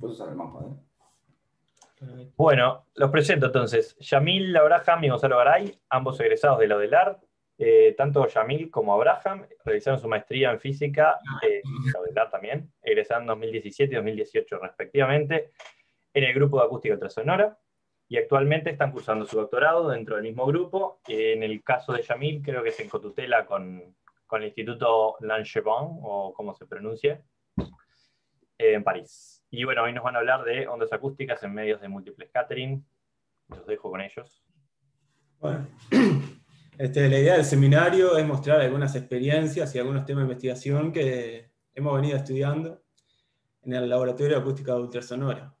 Puedes usar el mapa. Bueno, los presento entonces. Yamil Abraham y Gonzalo Garay, ambos egresados de la UDELAR. Eh, tanto Yamil como Abraham realizaron su maestría en física, eh, la UDELAR también, egresaron en 2017 y 2018 respectivamente, en el grupo de acústica ultrasonora y actualmente están cursando su doctorado dentro del mismo grupo. En el caso de Yamil, creo que es en cotutela con, con el Instituto Langevin, o como se pronuncia, en París. Y bueno, hoy nos van a hablar de ondas acústicas en medios de múltiple scattering. Los dejo con ellos. Bueno, este, la idea del seminario es mostrar algunas experiencias y algunos temas de investigación que hemos venido estudiando en el Laboratorio de Acústica Ultrasonora.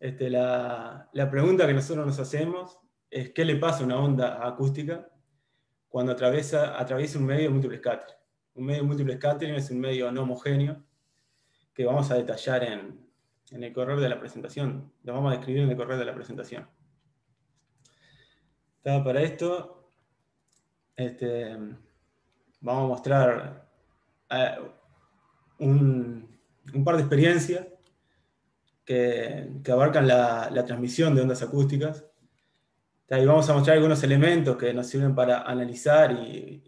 Este, la, la, pregunta que nosotros nos hacemos es qué le pasa a una onda acústica cuando atraviesa, atraviesa un medio de múltiple scattering. Un medio de múltiple scattering es un medio no homogéneo que vamos a detallar en, en el correo de la presentación. Lo vamos a describir en el correo de la presentación. Para esto, este, vamos a mostrar eh, un, un par de experiencias que, abarcan la, transmisión de ondas acústicas. Y vamos a mostrar algunos elementos que nos sirven para analizar y,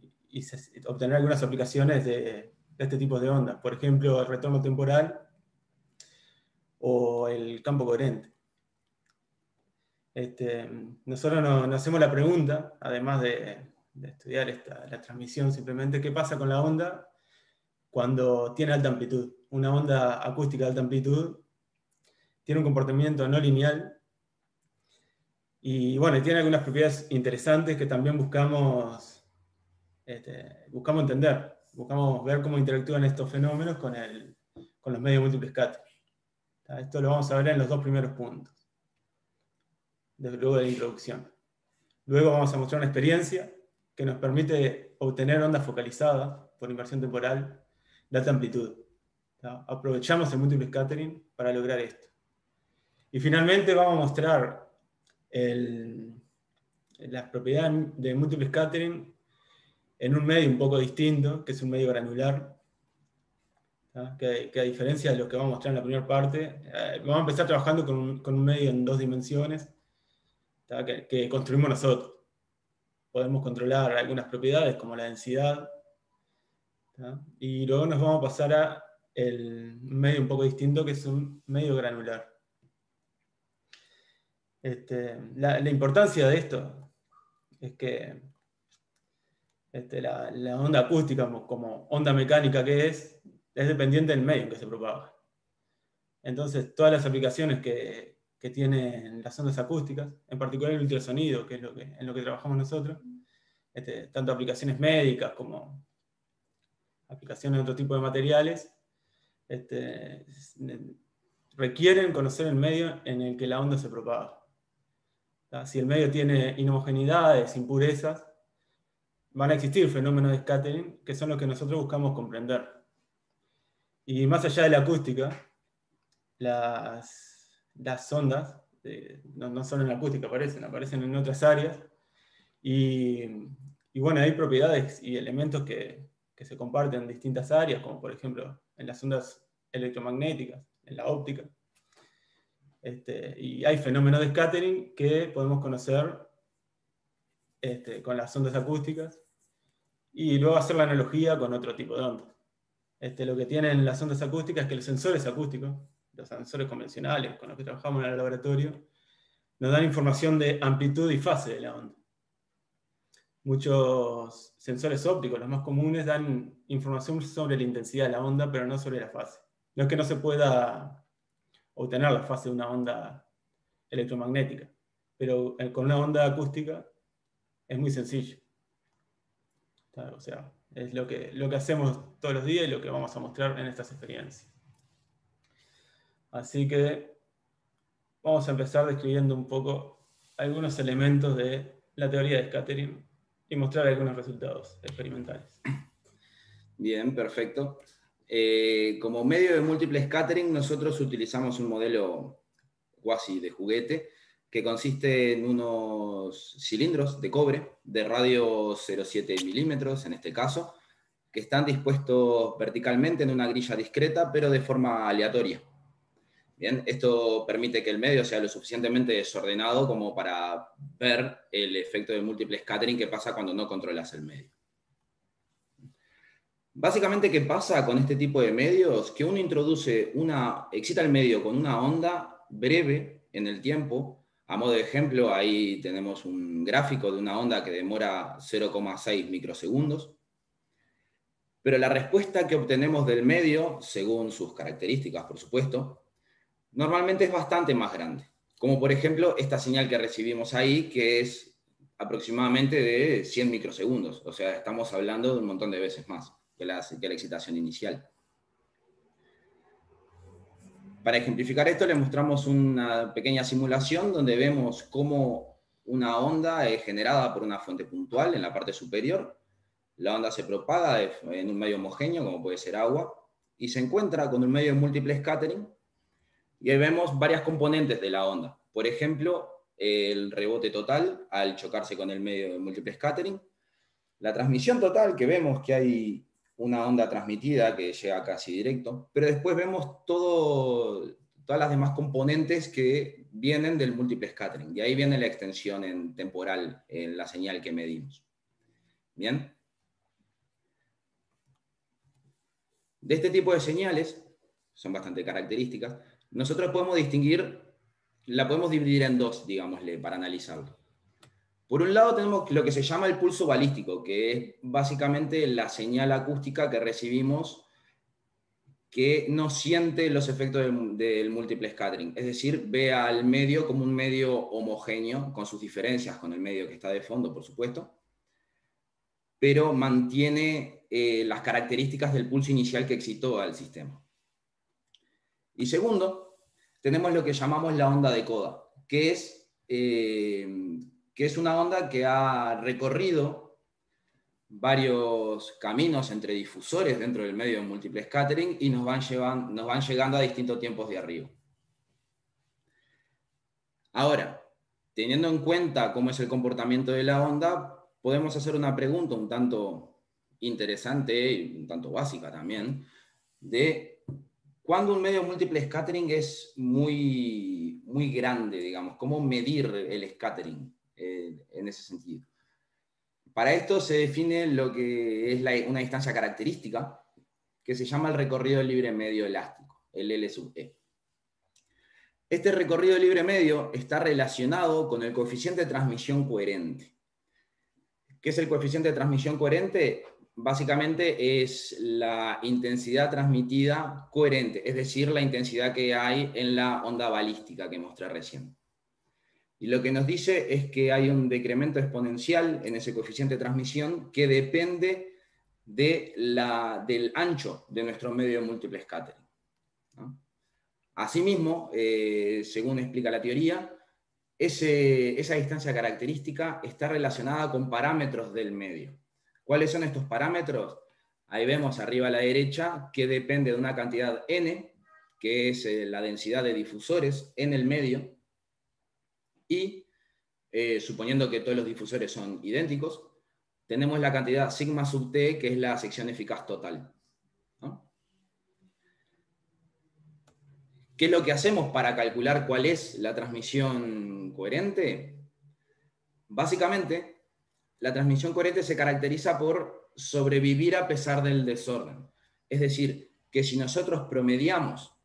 obtener algunas aplicaciones de, este tipo de ondas. Por ejemplo, el retorno temporal o el campo coherente. Este, nosotros nos, hacemos la pregunta, además de, estudiar la transmisión, simplemente qué pasa con la onda cuando tiene alta amplitud. Una onda acústica de alta amplitud tiene un comportamiento no lineal y bueno, tiene algunas propiedades interesantes que también buscamos, este, buscamos entender, buscamos ver cómo interactúan estos fenómenos con, el, con los medios múltiples scatter. Esto lo vamos a ver en los dos primeros puntos, desde luego de la introducción. Luego vamos a mostrar una experiencia que nos permite obtener ondas focalizadas por inversión temporal de alta amplitud. Aprovechamos el múltiple scattering para lograr esto. Y finalmente vamos a mostrar las propiedades de múltiple scattering en un medio un poco distinto, que es un medio granular, que, a diferencia de lo que vamos a mostrar en la primera parte, eh, vamos a empezar trabajando con un, medio en dos dimensiones que, construimos nosotros. Podemos controlar algunas propiedades como la densidad, y luego nos vamos a pasar a el medio un poco distinto, que es un medio granular. Este, la, importancia de esto es que este, la, onda acústica, como, onda mecánica que es, es dependiente del medio en que se propaga. Entonces, todas las aplicaciones que, tienen las ondas acústicas, en particular el ultrasonido, que es lo que, en lo que trabajamos nosotros, este, tanto aplicaciones médicas como aplicaciones de otro tipo de materiales, requieren conocer el medio en el que la onda se propaga. Si el medio tiene inhomogeneidades, impurezas, van a existir fenómenos de scattering que son los que nosotros buscamos comprender. Y más allá de la acústica, las, las ondas, eh, no, solo en la acústica aparecen, aparecen en otras áreas. Y, bueno, hay propiedades y elementos que, que se comparten en distintas áreas, como por ejemplo en las ondas electromagnéticas, en la óptica. Este, y hay fenómenos de scattering que podemos conocer este, con las ondas acústicas y luego hacer la analogía con otro tipo de ondas. Este, lo que tienen las ondas acústicas es que los sensores acústicos, los sensores convencionales con los que trabajamos en el laboratorio, nos dan información de amplitud y fase de la onda. Muchos sensores ópticos, los más comunes, dan información sobre la intensidad de la onda, pero no sobre la fase. No es que no se pueda obtener la fase de una onda electromagnética. Pero eh, con una onda acústica es muy sencillo. O sea, es lo que, lo que hacemos todos los días y lo que vamos a mostrar en estas experiencias. Así que vamos a empezar describiendo un poco algunos elementos de la teoría de scattering y mostrar algunos resultados experimentales. Bien, perfecto. Eh, como medio de múltiple scattering, nosotros utilizamos un modelo cuasi de juguete que consiste en unos cilindros de cobre de radio 0,7 milímetros en este caso, que están dispuestos verticalmente en una grilla discreta, pero de forma aleatoria. Bien, esto permite que el medio sea lo suficientemente desordenado como para ver el efecto de múltiple scattering que pasa cuando no controlas el medio. Básicamente, ¿qué pasa con este tipo de medios? Que uno introduce una, excita el medio con una onda breve en el tiempo. A modo de ejemplo, ahí tenemos un gráfico de una onda que demora 0,6 microsegundos. Pero la respuesta que obtenemos del medio, según sus características, por supuesto, normalmente es bastante más grande. Como por ejemplo esta señal que recibimos ahí, que es aproximadamente de 100 microsegundos. O sea, estamos hablando de un montón de veces más que la, que la excitación inicial. Para ejemplificar esto, le mostramos una pequeña simulación donde vemos cómo una onda es generada por una fuente puntual en la parte superior. La onda se propaga en un medio homogéneo, como puede ser agua, y se encuentra con un medio de múltiple scattering y ahí vemos varias componentes de la onda. Por ejemplo, el rebote total al chocarse con el medio de múltiple scattering, la transmisión total, que vemos que hay una onda transmitida que llega casi directo, pero después vemos todo, todas las demás componentes que vienen del múltiple scattering, y ahí viene la extensión en temporal en la señal que medimos. Bien. De este tipo de señales, son bastante características, nosotros podemos distinguir, la podemos dividir en dos, digámosle, para analizarlo. Por un lado tenemos lo que se llama el pulso balístico, que es básicamente la señal acústica que recibimos que no siente los efectos del, múltiple scattering, es decir, ve al medio como un medio homogéneo, con sus diferencias con el medio que está de fondo, por supuesto, pero mantiene eh, las características del pulso inicial que excitó al sistema. Y segundo, tenemos lo que llamamos la onda de coda, que es, eh, que es una onda que ha recorrido varios caminos entre difusores dentro del medio de múltiple scattering y nos van, nos van llegando a distintos tiempos de arriba. Ahora, teniendo en cuenta cómo es el comportamiento de la onda, podemos hacer una pregunta un tanto interesante y un tanto básica también, de cuando un medio múltiple scattering es muy, muy grande, digamos, cómo medir el scattering en ese sentido. Para esto se define lo que es una distancia característica que se llama el recorrido libre medio elástico, el L sub E. Este recorrido libre medio está relacionado con el coeficiente de transmisión coherente. ¿Qué es el coeficiente de transmisión coherente? básicamente es la intensidad transmitida coherente, es decir, la intensidad que hay en la onda balística que mostré recién. Y lo que nos dice es que hay un decremento exponencial en ese coeficiente de transmisión que depende de la, del ancho de nuestro medio de múltiple scattering. Asimismo, eh, según explica la teoría, esa distancia característica está relacionada con parámetros del medio. ¿Cuáles son estos parámetros? Ahí vemos arriba a la derecha que depende de una cantidad n, que es eh, la densidad de difusores en el medio, y eh, suponiendo que todos los difusores son idénticos, tenemos la cantidad sigma sub t, que es la sección eficaz total. ¿Qué es lo que hacemos para calcular cuál es la transmisión coherente? Básicamente, la transmisión coherente se caracteriza por sobrevivir a pesar del desorden. Es decir, que si nosotros promediamos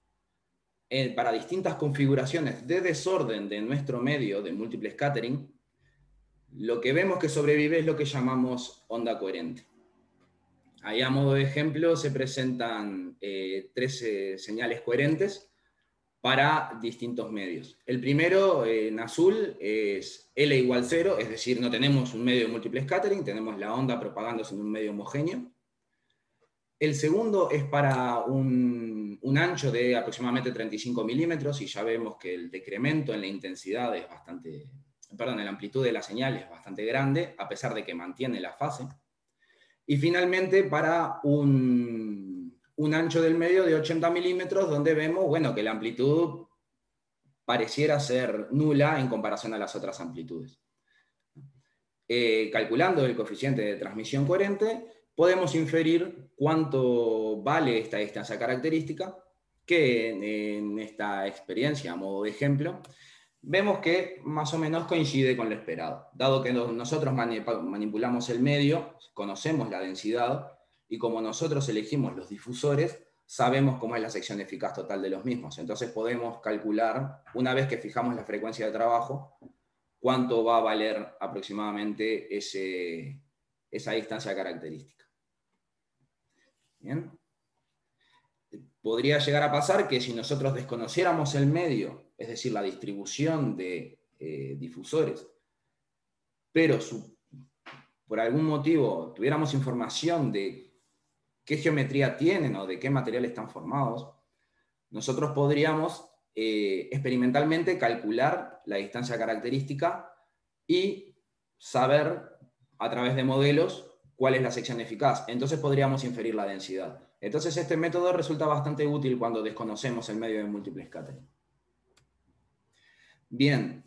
eh, para distintas configuraciones de desorden de nuestro medio de múltiple scattering, lo que vemos que sobrevive es lo que llamamos onda coherente. Ahí a modo de ejemplo se presentan 13 eh, señales coherentes para distintos medios. El primero, en azul, es L igual 0, es decir, no tenemos un medio de múltiple scattering, tenemos la onda propagándose en un medio homogéneo. El segundo es para un, ancho de aproximadamente 35 milímetros y ya vemos que el decremento en la intensidad es bastante, perdón, en la amplitud de la señal es bastante grande, a pesar de que mantiene la fase. Y finalmente para un ancho del medio de 80 milímetros, donde vemos bueno, que la amplitud pareciera ser nula en comparación a las otras amplitudes. Eh, calculando el coeficiente de transmisión coherente, podemos inferir cuánto vale esta distancia característica que en, esta experiencia, a modo de ejemplo, vemos que más o menos coincide con lo esperado. Dado que nosotros manipulamos el medio, conocemos la densidad, y como nosotros elegimos los difusores, sabemos cómo es la sección eficaz total de los mismos. Entonces podemos calcular, una vez que fijamos la frecuencia de trabajo, cuánto va a valer aproximadamente esa distancia característica. Podría llegar a pasar que si nosotros desconociéramos el medio, es decir, la distribución de eh, difusores, pero por algún motivo tuviéramos información de qué geometría tienen o de qué material están formados, nosotros podríamos eh, experimentalmente calcular la distancia característica y saber a través de modelos cuál es la sección eficaz. Entonces podríamos inferir la densidad. Entonces este método resulta bastante útil cuando desconocemos el medio de múltiple scattering. Bien,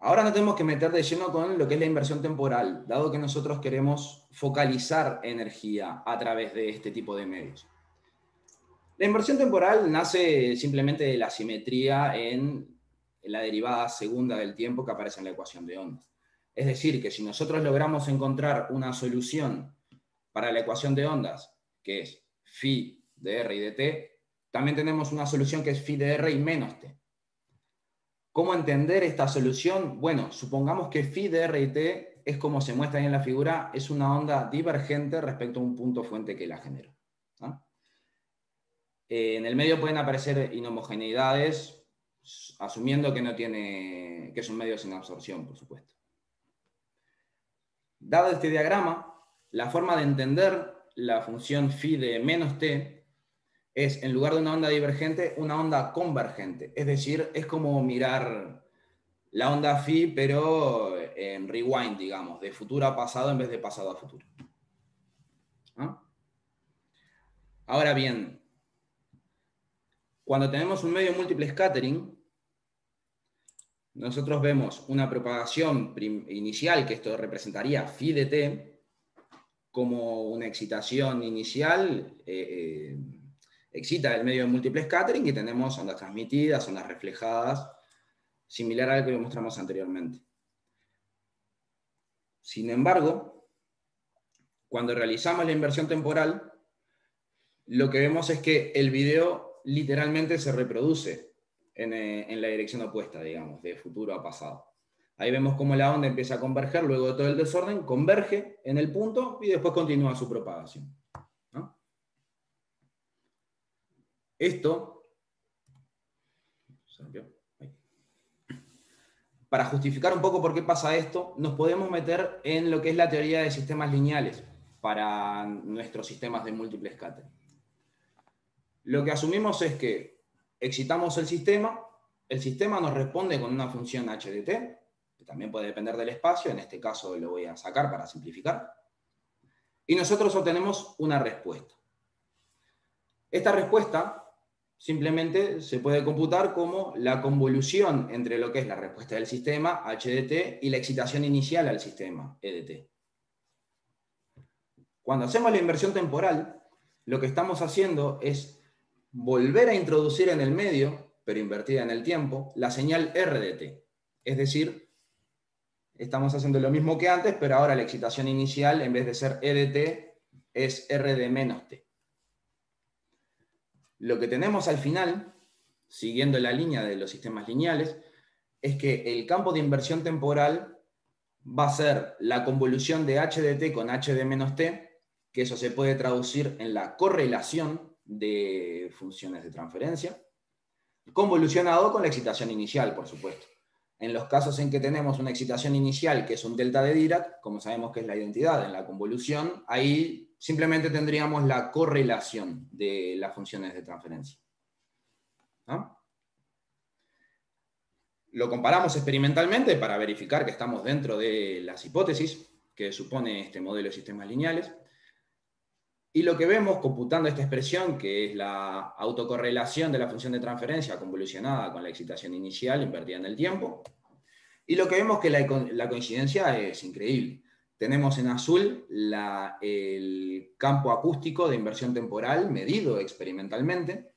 Ahora no tenemos que meter de lleno con lo que es la inversión temporal, dado que nosotros queremos focalizar energía a través de este tipo de medios. La inversión temporal nace simplemente de la simetría en la derivada segunda del tiempo que aparece en la ecuación de ondas. Es decir, que si nosotros logramos encontrar una solución para la ecuación de ondas, que es phi de r y de t, también tenemos una solución que es phi de r y menos t. ¿Cómo entender esta solución? Bueno, supongamos que phi de R y T es como se muestra ahí en la figura, es una onda divergente respecto a un punto fuente que la genera. Eh, en el medio pueden aparecer inhomogeneidades, asumiendo que, no tiene, que es un medio sin absorción, por supuesto. Dado este diagrama, la forma de entender la función phi de menos t es, en lugar de una onda divergente, una onda convergente. Es decir, es como mirar la onda phi, pero en rewind, digamos, de futuro a pasado en vez de pasado a futuro. ¿Ah? Ahora bien, cuando tenemos un medio múltiple scattering, nosotros vemos una propagación inicial, que esto representaría phi de t, como una excitación inicial eh, eh, excita el medio de múltiple scattering y tenemos ondas transmitidas, ondas reflejadas, similar a lo que mostramos anteriormente. Sin embargo, cuando realizamos la inversión temporal, lo que vemos es que el video literalmente se reproduce en, eh, en la dirección opuesta, digamos, de futuro a pasado. Ahí vemos cómo la onda empieza a converger luego de todo el desorden, converge en el punto y después continúa su propagación. Esto, para justificar un poco por qué pasa esto, nos podemos meter en lo que es la teoría de sistemas lineales para nuestros sistemas de múltiples scattering. Lo que asumimos es que excitamos el sistema, el sistema nos responde con una función HDT, que también puede depender del espacio, en este caso lo voy a sacar para simplificar, y nosotros obtenemos una respuesta. Esta respuesta simplemente se puede computar como la convolución entre lo que es la respuesta del sistema, HDT, y la excitación inicial al sistema, EDT. Cuando hacemos la inversión temporal, lo que estamos haciendo es volver a introducir en el medio, pero invertida en el tiempo, la señal RDT. Es decir, estamos haciendo lo mismo que antes, pero ahora la excitación inicial, en vez de ser EDT, es RD menos T. Lo que tenemos al final, siguiendo la línea de los sistemas lineales, es que el campo de inversión temporal va a ser la convolución de h de t con h de menos t, que eso se puede traducir en la correlación de funciones de transferencia, convolucionado con la excitación inicial, por supuesto. En los casos en que tenemos una excitación inicial, que es un delta de Dirac, como sabemos que es la identidad en la convolución, ahí simplemente tendríamos la correlación de las funciones de transferencia. Lo comparamos experimentalmente para verificar que estamos dentro de las hipótesis que supone este modelo de sistemas lineales. Y lo que vemos computando esta expresión, que es la autocorrelación de la función de transferencia convolucionada con la excitación inicial invertida en el tiempo, y lo que vemos que la, la coincidencia es increíble. Tenemos en azul el campo acústico de inversión temporal medido experimentalmente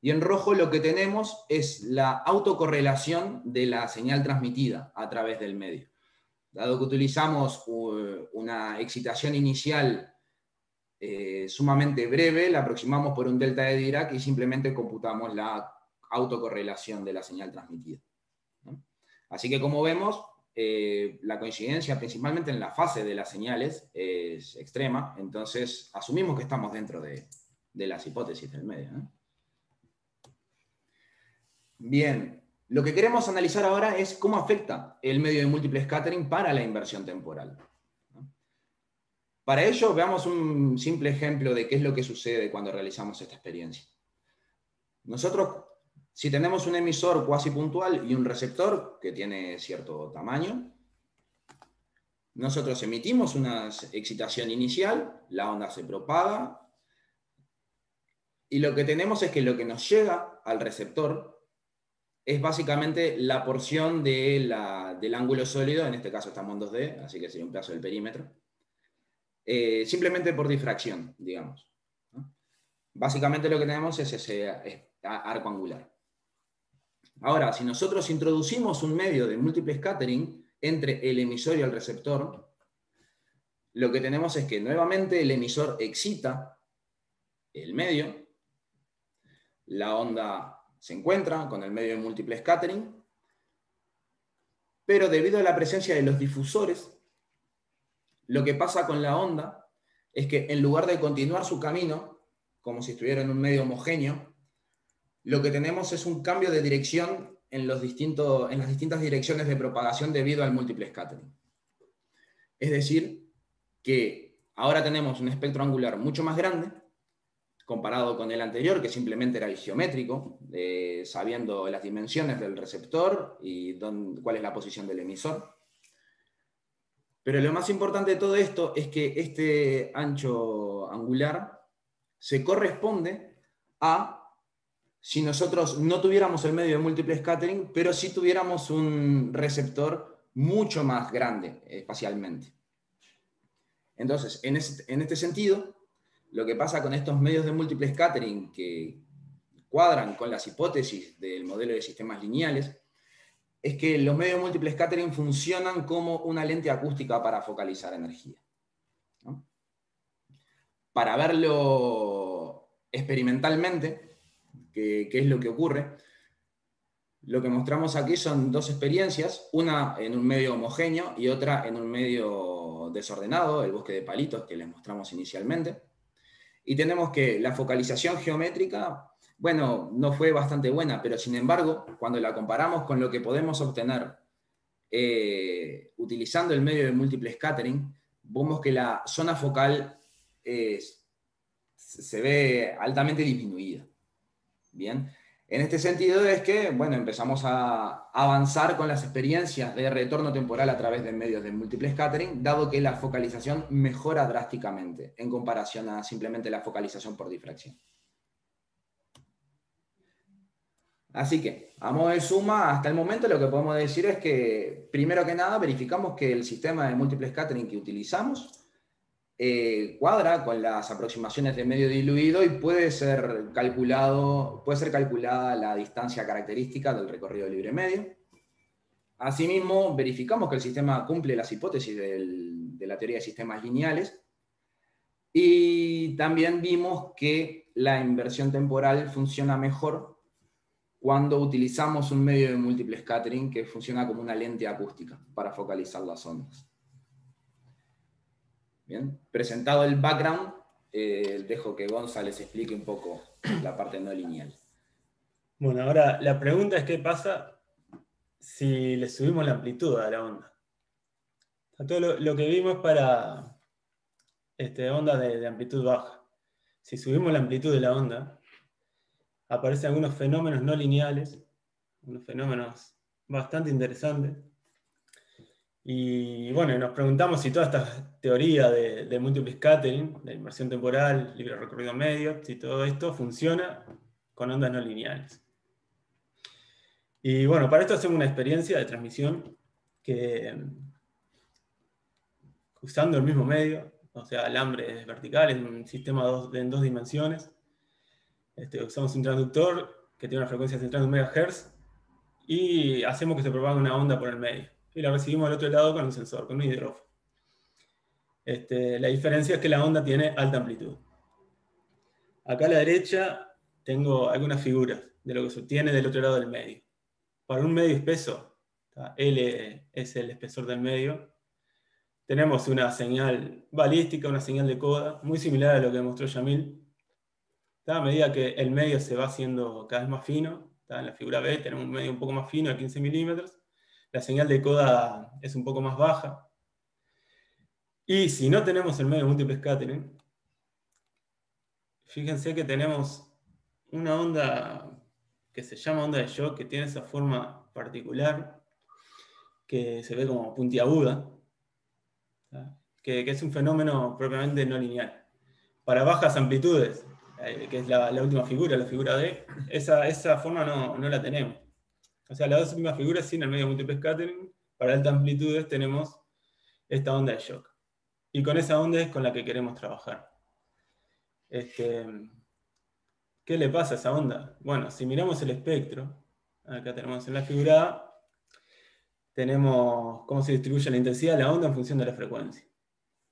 Y en rojo lo que tenemos es la autocorrelación de la señal transmitida a través del medio. Dado que utilizamos una excitación inicial eh, sumamente breve, la aproximamos por un delta de Dirac y simplemente computamos la autocorrelación de la señal transmitida. Así que como vemos, eh, la coincidencia principalmente en la fase de las señales es extrema, entonces asumimos que estamos dentro de, las hipótesis del medio. Bien, lo que queremos analizar ahora es cómo afecta el medio de múltiple scattering para la inversión temporal. Para ello, veamos un simple ejemplo de qué es lo que sucede cuando realizamos esta experiencia. Nosotros, si tenemos un emisor cuasi puntual y un receptor que tiene cierto tamaño, nosotros emitimos una excitación inicial, la onda se propaga, y lo que tenemos es que lo que nos llega al receptor es básicamente la porción del ángulo sólido, en este caso estamos en 2D, así que sería un pedazo del perímetro, eh, simplemente por difracción, digamos. Básicamente lo que tenemos es ese arco angular. Ahora, si nosotros introducimos un medio de múltiple scattering entre el emisor y el receptor, lo que tenemos es que nuevamente el emisor excita el medio, la onda se encuentra con el medio de múltiple scattering, pero debido a la presencia de los difusores, lo que pasa con la onda es que en lugar de continuar su camino, como si estuviera en un medio homogéneo, lo que tenemos es un cambio de dirección en, las distintas direcciones de propagación debido al múltiple scattering. Es decir, que ahora tenemos un espectro angular mucho más grande, comparado con el anterior, que simplemente era el geométrico, sabiendo las dimensiones del receptor y cuál es la posición del emisor. Pero lo más importante de todo esto es que este ancho angular se corresponde a si nosotros no tuviéramos el medio de múltiple scattering, pero sí tuviéramos un receptor mucho más grande espacialmente. Entonces, en, en este sentido, lo que pasa con estos medios de múltiple scattering que cuadran con las hipótesis del modelo de sistemas lineales es que los medios de múltiple scattering funcionan como una lente acústica para focalizar energía. Para verlo experimentalmente, qué es lo que ocurre, lo que mostramos aquí son dos experiencias, una en un medio homogéneo y otra en un medio desordenado, el bosque de palitos que les mostramos inicialmente. Y tenemos que la focalización geométrica bueno, no fue bastante buena, pero sin embargo, cuando la comparamos con lo que podemos obtener eh, utilizando el medio de múltiple scattering, vemos que la zona focal se ve altamente disminuida. Bien, en este sentido es que, bueno, empezamos a avanzar con las experiencias de retorno temporal a través de medios de múltiple scattering, dado que la focalización mejora drásticamente en comparación a simplemente la focalización por difracción. Así que, a modo de suma, hasta el momento lo que podemos decir es que, primero que nada, verificamos que el sistema de múltiple scattering que utilizamos eh, cuadra con las aproximaciones de medio diluido y puede ser, calculado, puede ser calculada la distancia característica del recorrido libre medio. Asimismo, verificamos que el sistema cumple las hipótesis de la teoría de sistemas lineales y también vimos que la inversión temporal funciona mejor cuando utilizamos un medio de múltiple scattering que funciona como una lente acústica para focalizar las ondas. Bien, presentado el background, eh, dejo que González explique un poco la parte no lineal. Bueno, ahora la pregunta es qué pasa si le subimos la amplitud a la onda. todo lo, que vimos para este, ondas de amplitud baja. Si subimos la amplitud de la onda, aparecen algunos fenómenos no lineales, unos fenómenos bastante interesantes. Y bueno, nos preguntamos si toda esta teoría de, múltiple scattering, de inversión temporal, libre recorrido medio, si todo esto funciona con ondas no lineales. Y bueno, para esto hacemos una experiencia de transmisión que usando el mismo medio, o sea, alambre vertical en un sistema en dos dimensiones, Este, usamos un transductor que tiene una frecuencia central de un MHz y hacemos que se propague una onda por el medio. Y la recibimos al otro lado con un sensor, con un hidrófono. Este, la diferencia es que la onda tiene alta amplitud. Acá a la derecha tengo algunas figuras de lo que se obtiene del otro lado del medio. Para un medio espeso, L es el espesor del medio, tenemos una señal balística, una señal de coda, muy similar a lo que mostró Yamil. A medida que el medio se va haciendo cada vez más fino, en la figura B tenemos un medio un poco más fino, de 15 milímetros, la señal de coda es un poco más baja. Y si no tenemos el medio múltiple scattering, fíjense que tenemos una onda que se llama onda de shock, que tiene esa forma particular, que se ve como puntiaguda, que, es un fenómeno propiamente no lineal. Para bajas amplitudes, eh, que es la, última figura, la figura D, esa, esa forma no, no, la tenemos. O sea, las dos últimas figuras sin el medio múltiple scattering, para altas amplitudes tenemos esta onda de shock. Y con esa onda es con la que queremos trabajar. Este, ¿Qué le pasa a esa onda? Bueno, si miramos el espectro, acá tenemos en la figura A, tenemos cómo se distribuye la intensidad de la onda en función de la frecuencia.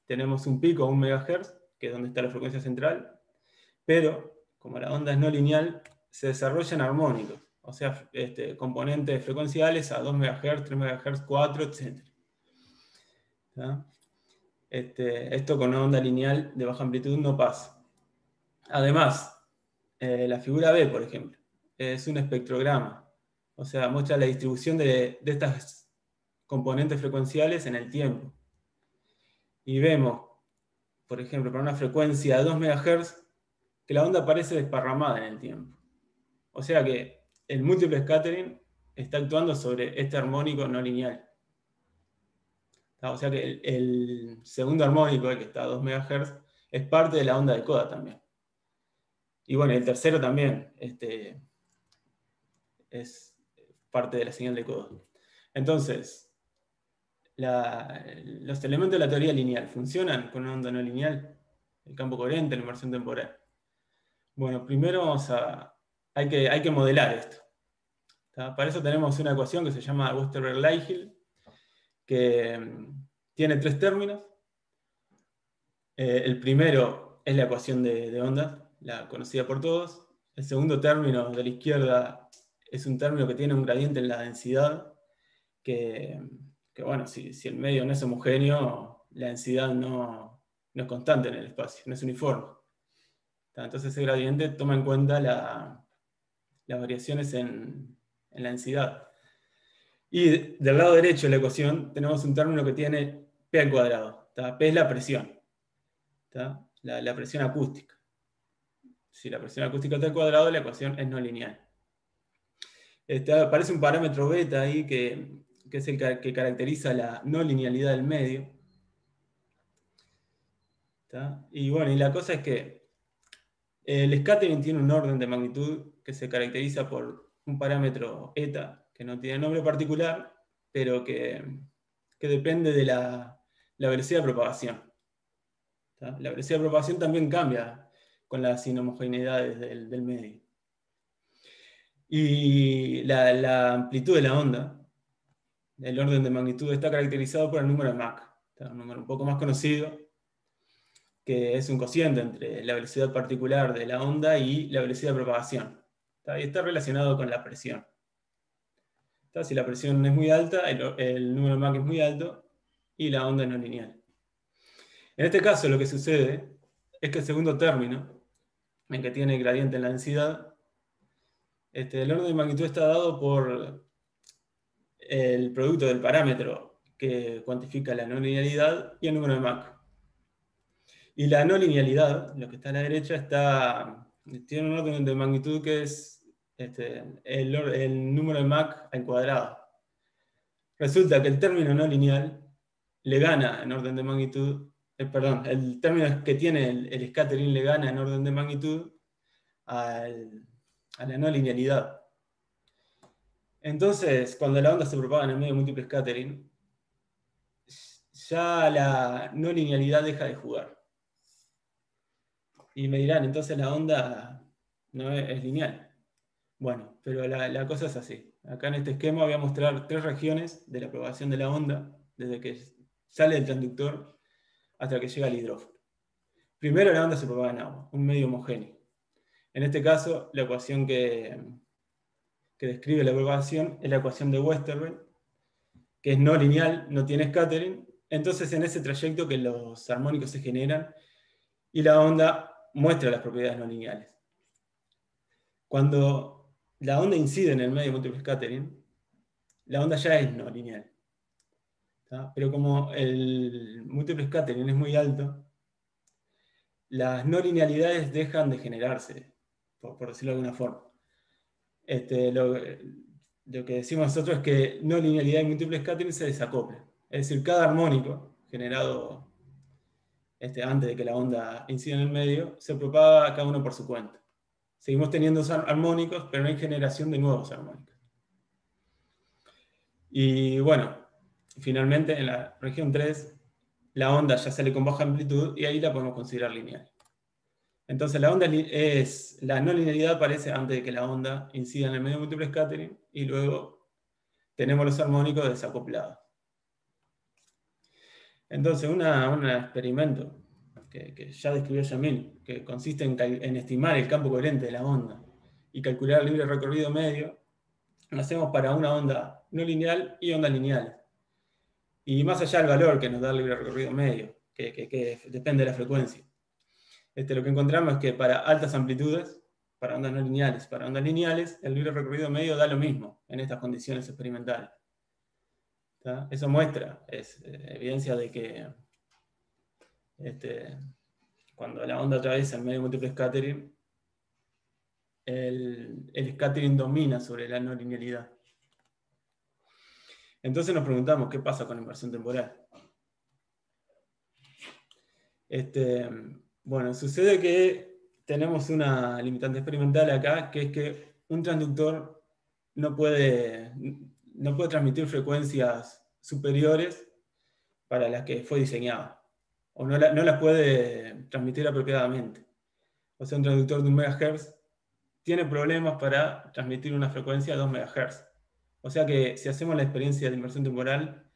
Tenemos un pico a un megahertz, que es donde está la frecuencia central, pero como la onda es no lineal, se desarrollan armónicos, o sea, este, componentes frecuenciales a 2 MHz, 3 MHz, 4, etc. Esto con una onda lineal de baja amplitud no pasa. Además, eh, la figura B, por ejemplo, es un espectrograma. O sea, muestra la distribución de, estas componentes frecuenciales en el tiempo. Y vemos, por ejemplo, para una frecuencia de 2 MHz, que la onda parece desparramada en el tiempo. O sea que el múltiple scattering está actuando sobre este armónico no lineal. O sea que el, segundo armónico, el que está a 2 MHz, es parte de la onda de coda también. Y bueno, el tercero también este, es parte de la señal de codo. Entonces, los elementos de la teoría lineal funcionan con una onda no lineal, el campo coherente, la inversión temporal. Bueno, primero vamos a, hay que, hay que modelar esto. Para eso tenemos una ecuación que se llama Westerberg-Laihill, que mm, tiene tres términos. Eh, el primero es la ecuación de, de ondas, la conocida por todos. El segundo término de la izquierda es un término que tiene un gradiente en la densidad, que, bueno, si, el medio no es homogéneo, la densidad no, es constante en el espacio, no es uniforme. Entonces ese gradiente toma en cuenta las variaciones en, la densidad. Y del lado derecho de la ecuación tenemos un término que tiene P al cuadrado. P es la presión, la presión acústica si la presión acústica está al cuadrado, la ecuación es no lineal. Este, aparece un parámetro beta ahí que, es el que caracteriza la no linealidad del medio. Y bueno, y la cosa es que el scattering tiene un orden de magnitud que se caracteriza por un parámetro eta, que no tiene nombre particular, pero que, depende de la, velocidad de propagación. La velocidad de propagación también cambia con las inhomogeneidades del, del medio. Y la, amplitud de la onda, el orden de magnitud, está caracterizado por el número de Mach, un número un poco más conocido, que es un cociente entre la velocidad particular de la onda y la velocidad de propagación. Y está relacionado con la presión. Si la presión es muy alta, el, el número Mach es muy alto y la onda no lineal. En este caso lo que sucede es que el segundo término, en que tiene gradiente en la densidad, este, el orden de magnitud está dado por el producto del parámetro que cuantifica la no linealidad y el número de Mach. Y la no linealidad, lo que está a la derecha, está, tiene un orden de magnitud que es este, el, el, número de Mach al cuadrado. Resulta que el término no lineal le gana en orden de magnitud eh, perdón, el término que tiene el, scattering le gana en orden de magnitud a la no linealidad. Entonces, cuando la onda se propaga en el medio múltiple scattering, ya la no linealidad deja de jugar. Y me dirán, entonces la onda no es, lineal. Bueno, pero la, cosa es así. Acá en este esquema voy a mostrar tres regiones de la propagación de la onda, desde que sale del transductor hasta que llega al hidrófono. Primero la onda se propaga en agua, un medio homogéneo. En este caso, la ecuación que, que describe la propagación es la ecuación de Westerveld, que es no lineal, no tiene scattering. Entonces, en ese trayecto que los armónicos se generan y la onda muestra las propiedades no lineales. Cuando la onda incide en el medio múltiple scattering, la onda ya es no lineal. Pero como el múltiple scattering es muy alto, las no linealidades dejan de generarse, por, decirlo de alguna forma. Este, lo, que decimos nosotros es que no linealidad y múltiple scattering se desacoplan. Es decir, cada armónico generado este, antes de que la onda incida en el medio se propaga cada uno por su cuenta. Seguimos teniendo armónicos, pero no hay generación de nuevos armónicos. Y bueno, finalmente en la región 3 la onda ya sale con baja amplitud y ahí la podemos considerar lineal. Entonces la onda es, la no linealidad aparece antes de que la onda incida en el medio múltiple scattering y luego tenemos los armónicos desacoplados. Entonces un experimento que, ya describió Yamil, que consiste en, estimar el campo coherente de la onda y calcular el libre recorrido medio, lo hacemos para una onda no lineal y onda lineal. Y más allá del valor que nos da el libre recorrido medio, que, depende de la frecuencia. Este, lo que encontramos es que para altas amplitudes, para ondas no lineales, para ondas lineales, el libre recorrido medio da lo mismo en estas condiciones experimentales. Eso muestra, es eh, evidencia de que este, cuando la onda atraviesa el medio múltiple scattering, el, el scattering domina sobre la no linealidad. Entonces nos preguntamos qué pasa con la inversión temporal. Este, bueno, sucede que tenemos una limitante experimental acá, que es que un transductor no puede, no puede transmitir frecuencias superiores para las que fue diseñado, o no, no las puede transmitir apropiadamente. O sea, un transductor de un MHz tiene problemas para transmitir una frecuencia de 2 MHz. O sea que si hacemos la experiencia de inversión temporal,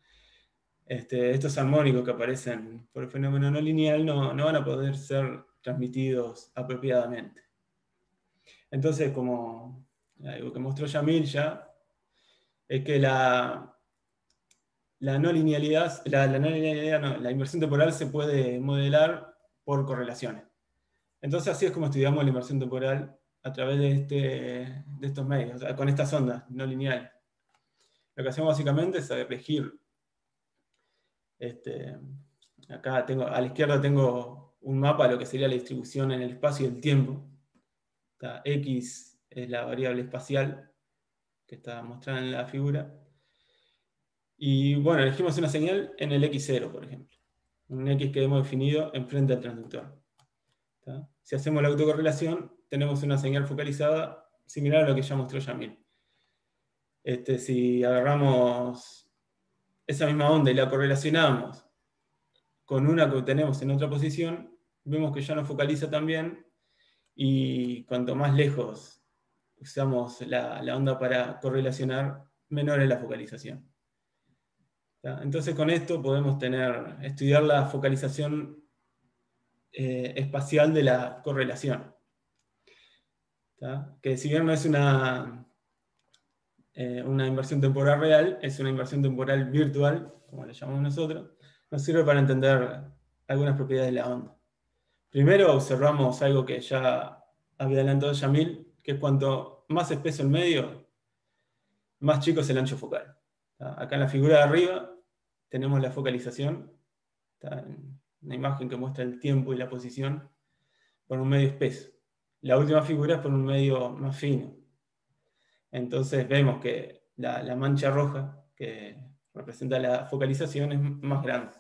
este, estos armónicos que aparecen por el fenómeno no lineal no, van a poder ser transmitidos apropiadamente. Entonces, como algo que mostró Yamil ya, es que la, la no linealidad, la, inversión temporal se puede modelar por correlaciones. Entonces así es como estudiamos la inversión temporal a través de, este, estos medios, con estas ondas no lineales. Lo que hacemos básicamente es elegir. Este, acá a la izquierda tengo un mapa de lo que sería la distribución en el espacio y el tiempo. X es la variable espacial que está mostrada en la figura. Y bueno, elegimos una señal en el X0, por ejemplo. Un X que hemos definido enfrente al transductor. Si hacemos la autocorrelación, tenemos una señal focalizada similar a lo que ya mostró Yamil. Este, si agarramos esa misma onda y la correlacionamos con una que tenemos en otra posición, vemos que ya nos focaliza también y cuanto más lejos usamos la, onda para correlacionar, menor es la focalización. Entonces con esto podemos tener, estudiar la focalización eh, espacial de la correlación. Que si bien no es una, eh, una inversión temporal real, es una inversión temporal virtual, como le llamamos nosotros, nos sirve para entender algunas propiedades de la onda. Primero observamos algo que ya había adelantado Yamil, que cuanto más espeso el medio, más chico es el ancho focal. Acá en la figura de arriba tenemos la focalización, una imagen que muestra el tiempo y la posición por un medio espeso. La última figura es por un medio más fino, entonces vemos que la, mancha roja, que representa la focalización, es más grande.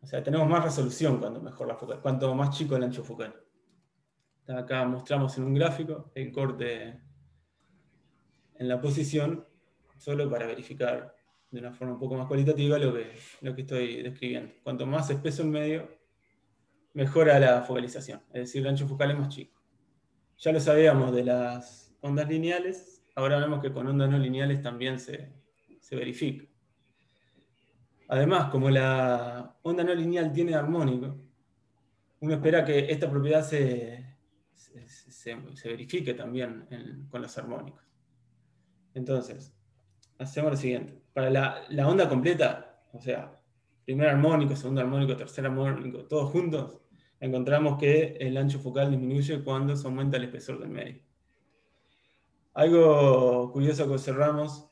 O sea, tenemos más resolución cuando mejor la focal, cuanto más chico el ancho focal. Acá mostramos en un gráfico el corte en la posición, solo para verificar de una forma un poco más cualitativa lo que, lo que estoy describiendo. Cuanto más espeso el medio, mejora la focalización, es decir, el ancho focal es más chico. Ya lo sabíamos de las ondas lineales, ahora vemos que con ondas no lineales también se, verifica. Además, como la onda no lineal tiene armónico, uno espera que esta propiedad se, se, verifique también con los armónicos. Entonces, hacemos lo siguiente. Para la, la onda completa, o sea, primer armónico, segundo armónico, tercer armónico, todos juntos, encontramos que el ancho focal disminuye cuando se aumenta el espesor del medio. Algo curioso que observamos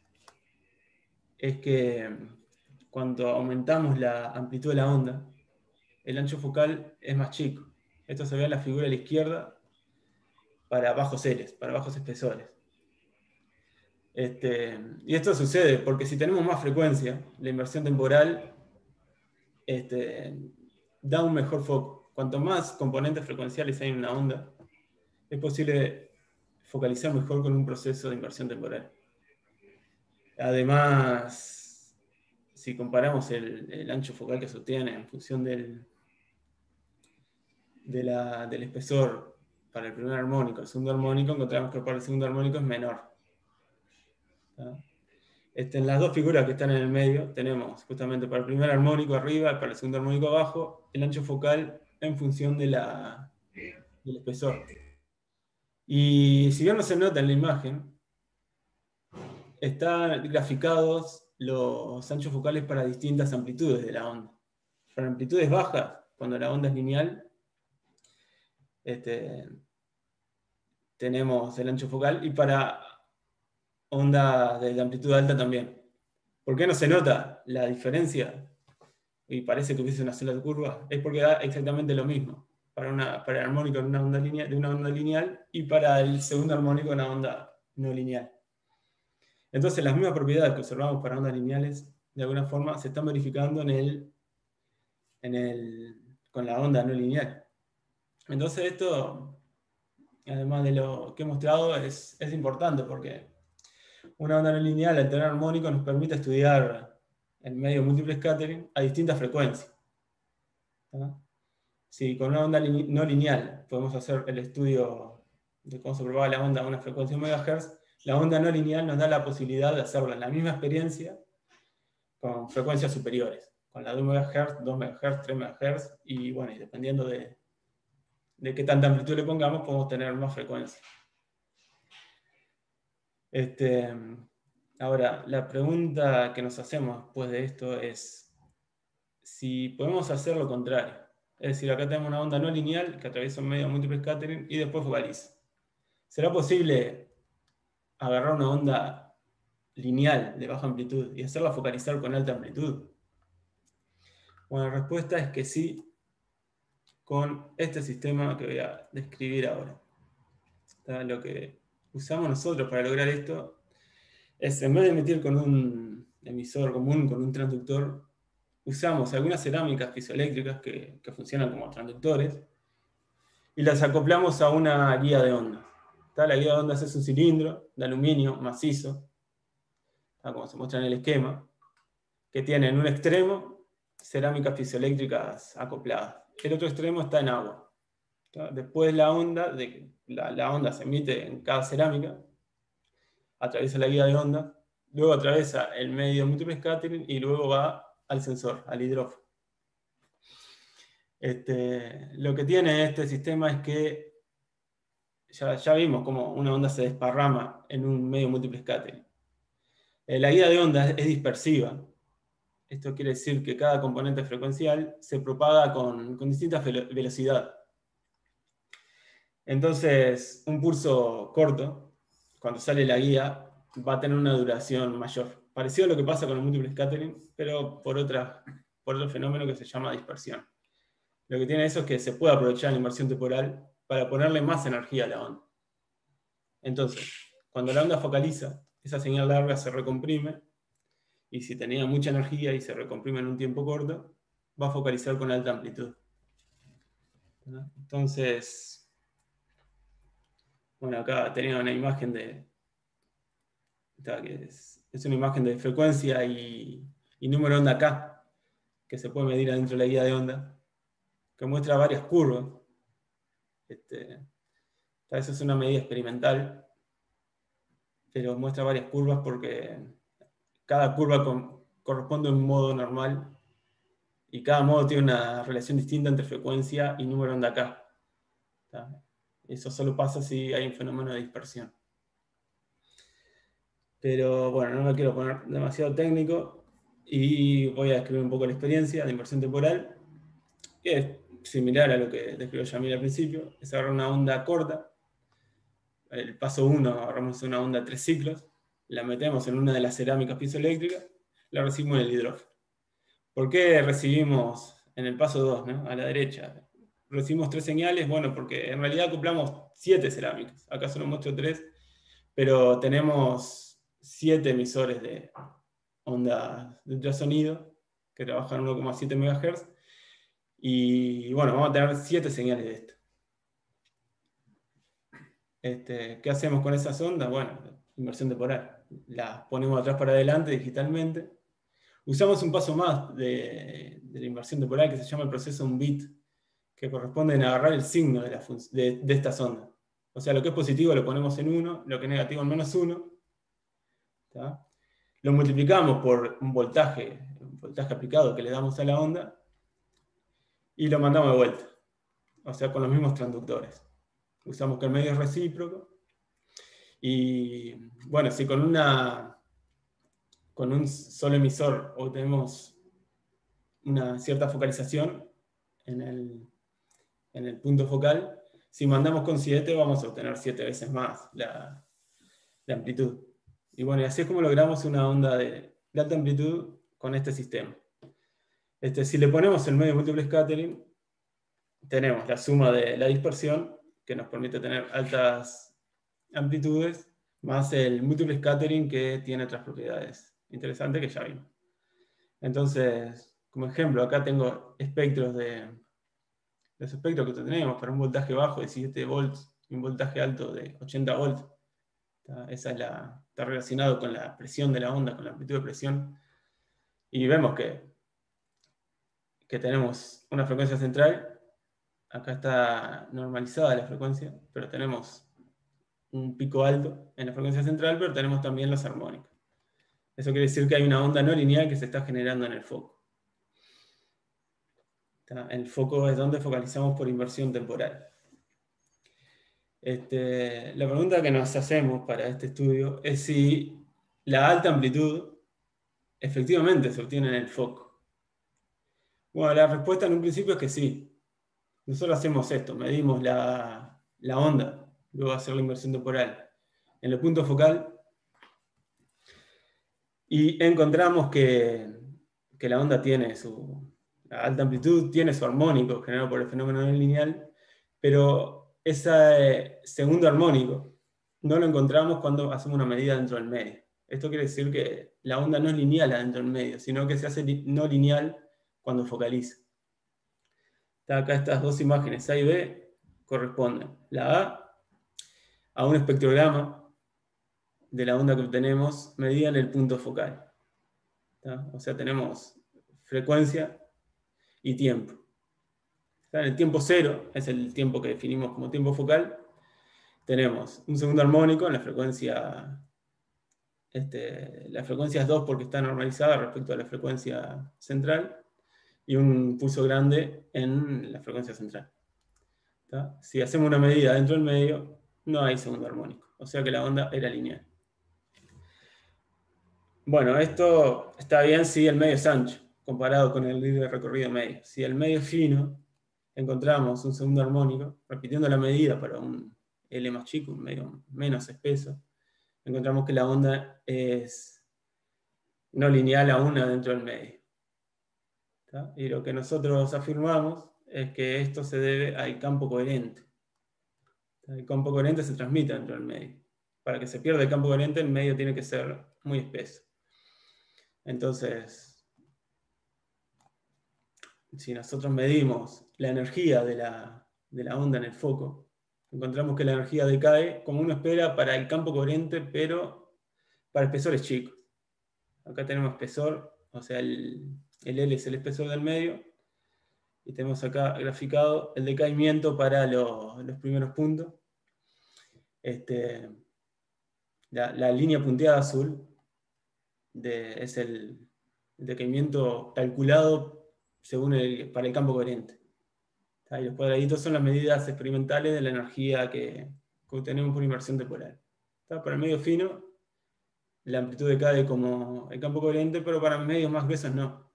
es que cuando aumentamos la amplitud de la onda, el ancho focal es más chico. Esto se ve en la figura de la izquierda para bajos Ls, para bajos espesores. Este, y esto sucede porque si tenemos más frecuencia, la inversión temporal este, da un mejor foco. Cuanto más componentes frecuenciales hay en una onda, es posible focalizar mejor con un proceso de inversión temporal. Además, si comparamos el, ancho focal que se obtiene en función del, del espesor para el primer armónico, el segundo armónico, encontramos que para el segundo armónico es menor. Este, en las dos figuras que están en el medio tenemos justamente para el primer armónico arriba y para el segundo armónico abajo el ancho focal en función de la, del espesor. Y si bien no se nota en la imagen, están graficados los anchos focales para distintas amplitudes de la onda. Para amplitudes bajas, cuando la onda es lineal, este, tenemos el ancho focal, y para onda de amplitud alta también. ¿Por qué no se nota la diferencia? Y parece que hubiese una sola curva. Es porque da exactamente lo mismo para, una, para el armónico de una, onda lineal, de una onda lineal y para el segundo armónico de una onda no lineal. Entonces, las mismas propiedades que observamos para ondas lineales, de alguna forma, se están verificando en el, en el, con la onda no lineal. Entonces, esto, además de lo que he mostrado, es, es importante porque una onda no lineal al tener armónico nos permite estudiar el medio múltiple scattering a distintas frecuencias. Si con una onda no lineal podemos hacer el estudio de cómo se propaga la onda a una frecuencia de MHz, la onda no lineal nos da la posibilidad de hacerlo en la misma experiencia con frecuencias superiores, con la de 1 MHz, 2 MHz, 3 MHz, y bueno, y dependiendo de, de qué tanta amplitud le pongamos, podemos tener más frecuencia. Este, ahora, la pregunta que nos hacemos después de esto es si podemos hacer lo contrario. Es decir, acá tenemos una onda no lineal que atraviesa un medio múltiple scattering y después focaliza. ¿Será posible agarrar una onda lineal de baja amplitud y hacerla focalizar con alta amplitud? Bueno, la respuesta es que sí, con este sistema que voy a describir ahora. Lo que usamos nosotros para lograr esto es, en vez de emitir con un emisor común, con un transductor, usamos algunas cerámicas piezoeléctricas que, funcionan como transductores y las acoplamos a una guía de onda. La guía de ondas es un cilindro de aluminio macizo, como se muestra en el esquema, que tiene en un extremo cerámicas piezoeléctricas acopladas. El otro extremo está en agua. Después la onda, la, onda se emite en cada cerámica, atraviesa la guía de onda, luego atraviesa el medio múltiple scattering y luego va al sensor, al hidrófono. Este, lo que tiene este sistema es que ya, vimos cómo una onda se desparrama en un medio múltiple scattering. Eh, la guía de onda es dispersiva. Esto quiere decir que cada componente frecuencial se propaga con, con distinta velocidad. Entonces, un pulso corto, cuando sale la guía, va a tener una duración mayor. Parecido a lo que pasa con el múltiple scattering, pero por, otra, por otro fenómeno que se llama dispersión. Lo que tiene eso es que se puede aprovechar la inversión temporal para ponerle más energía a la onda. Entonces, cuando la onda focaliza, esa señal larga se recomprime, y si tenía mucha energía y se recomprime en un tiempo corto, va a focalizar con alta amplitud. Entonces, bueno, acá tenía una imagen de. es, una imagen de frecuencia y, número de onda K, que se puede medir adentro de la guía de onda. que muestra varias curvas. Este, eso es una medida experimental, pero muestra varias curvas porque cada curva corresponde a un modo normal y cada modo tiene una relación distinta entre frecuencia y número onda K. Eso solo pasa si hay un fenómeno de dispersión. Pero bueno, no me quiero poner demasiado técnico y voy a describir un poco la experiencia de inversión temporal, que es similar a lo que describió Yamil al principio, es agarrar una onda corta. El paso 1 agarramos una onda tres ciclos, la metemos en una de las cerámicas piezoeléctricas, la recibimos en el hidrógeno. ¿Por qué recibimos en el paso 2, a la derecha? Recibimos tres señales, bueno, porque en realidad acoplamos siete cerámicas. Acá solo muestro tres, pero tenemos siete emisores de onda de ultrasonido que trabajan 1,7 MHz. Y bueno, vamos a tener siete señales de esto. Este, ¿Qué hacemos con esas ondas? Bueno, inversión temporal. Las ponemos atrás para adelante digitalmente Usamos un paso más de, la inversión temporal que se llama el proceso un bit, que corresponde en agarrar el signo de, la de, esta sonda. O sea, lo que es positivo lo ponemos en 1, lo que es negativo en menos 1. Lo multiplicamos por un voltaje, un voltaje aplicado que le damos a la onda y lo mandamos de vuelta. O sea, con los mismos transductores. Usamos que el medio es recíproco. Y bueno, si con una con un solo emisor obtenemos una cierta focalización en el, en el punto focal, si mandamos con 7 vamos a obtener 7 veces más la, amplitud. Y bueno, y así es como logramos una onda de, alta amplitud con este sistema. Este, si le ponemos el medio múltiple scattering, tenemos la suma de la dispersión, que nos permite tener altas amplitudes, más el múltiple scattering que tiene otras propiedades interesante que ya vimos. Entonces, como ejemplo, acá tengo espectros de los espectros que tenemos para un voltaje bajo de 17 volts y un voltaje alto de 80 volts. Esa es la, está relacionado con la presión de la onda, con la amplitud de presión. Y vemos que, que tenemos una frecuencia central. Acá está normalizada la frecuencia, pero tenemos un pico alto en la frecuencia central, pero tenemos también los armónicos. Eso quiere decir que hay una onda no lineal que se está generando en el foco. El foco es donde focalizamos por inversión temporal. Este, la pregunta que nos hacemos para este estudio es si la alta amplitud efectivamente se obtiene en el foco. Bueno, la respuesta en un principio es que sí. Nosotros hacemos esto, medimos la onda, luego hacer la inversión temporal. En el punto focal y encontramos que, la onda tiene su alta amplitud, tiene su armónico generado por el fenómeno no lineal, pero ese segundo armónico no lo encontramos cuando hacemos una medida dentro del medio. Esto quiere decir que la onda no es lineal adentro del medio, sino que se hace no lineal cuando focaliza. Acá estas dos imágenes A y B corresponden. La A a un espectrograma de la onda que obtenemos medida en el punto focal. O sea, tenemos frecuencia y tiempo. En el tiempo cero es el tiempo que definimos como tiempo focal. Tenemos un segundo armónico en la frecuencia. Este, la frecuencia es 2 porque está normalizada respecto a la frecuencia central. Y un pulso grande en la frecuencia central. Si hacemos una medida dentro del medio, no hay segundo armónico. O sea que la onda era lineal. Bueno, esto está bien si el medio es ancho, comparado con el de recorrido medio. Si el medio es fino, encontramos un segundo armónico, repitiendo la medida para un L más chico, un medio menos espeso, encontramos que la onda es no lineal a una dentro del medio. Y lo que nosotros afirmamos es que esto se debe al campo coherente. El campo coherente se transmite dentro del medio. Para que se pierda el campo coherente, el medio tiene que ser muy espeso. Entonces, si nosotros medimos la energía de la, onda en el foco, encontramos que la energía decae como uno espera para el campo coherente, pero para espesores chicos. Acá tenemos espesor, o sea, el, L es el espesor del medio, y tenemos acá graficado el decaimiento para los, primeros puntos. Este, la, línea punteada azul es el, decaimiento calculado según para el campo coherente. Y los cuadraditos son las medidas experimentales de la energía que, obtenemos por inversión temporal. Para el medio fino, la amplitud decae como el campo coherente, pero para medios más gruesos no.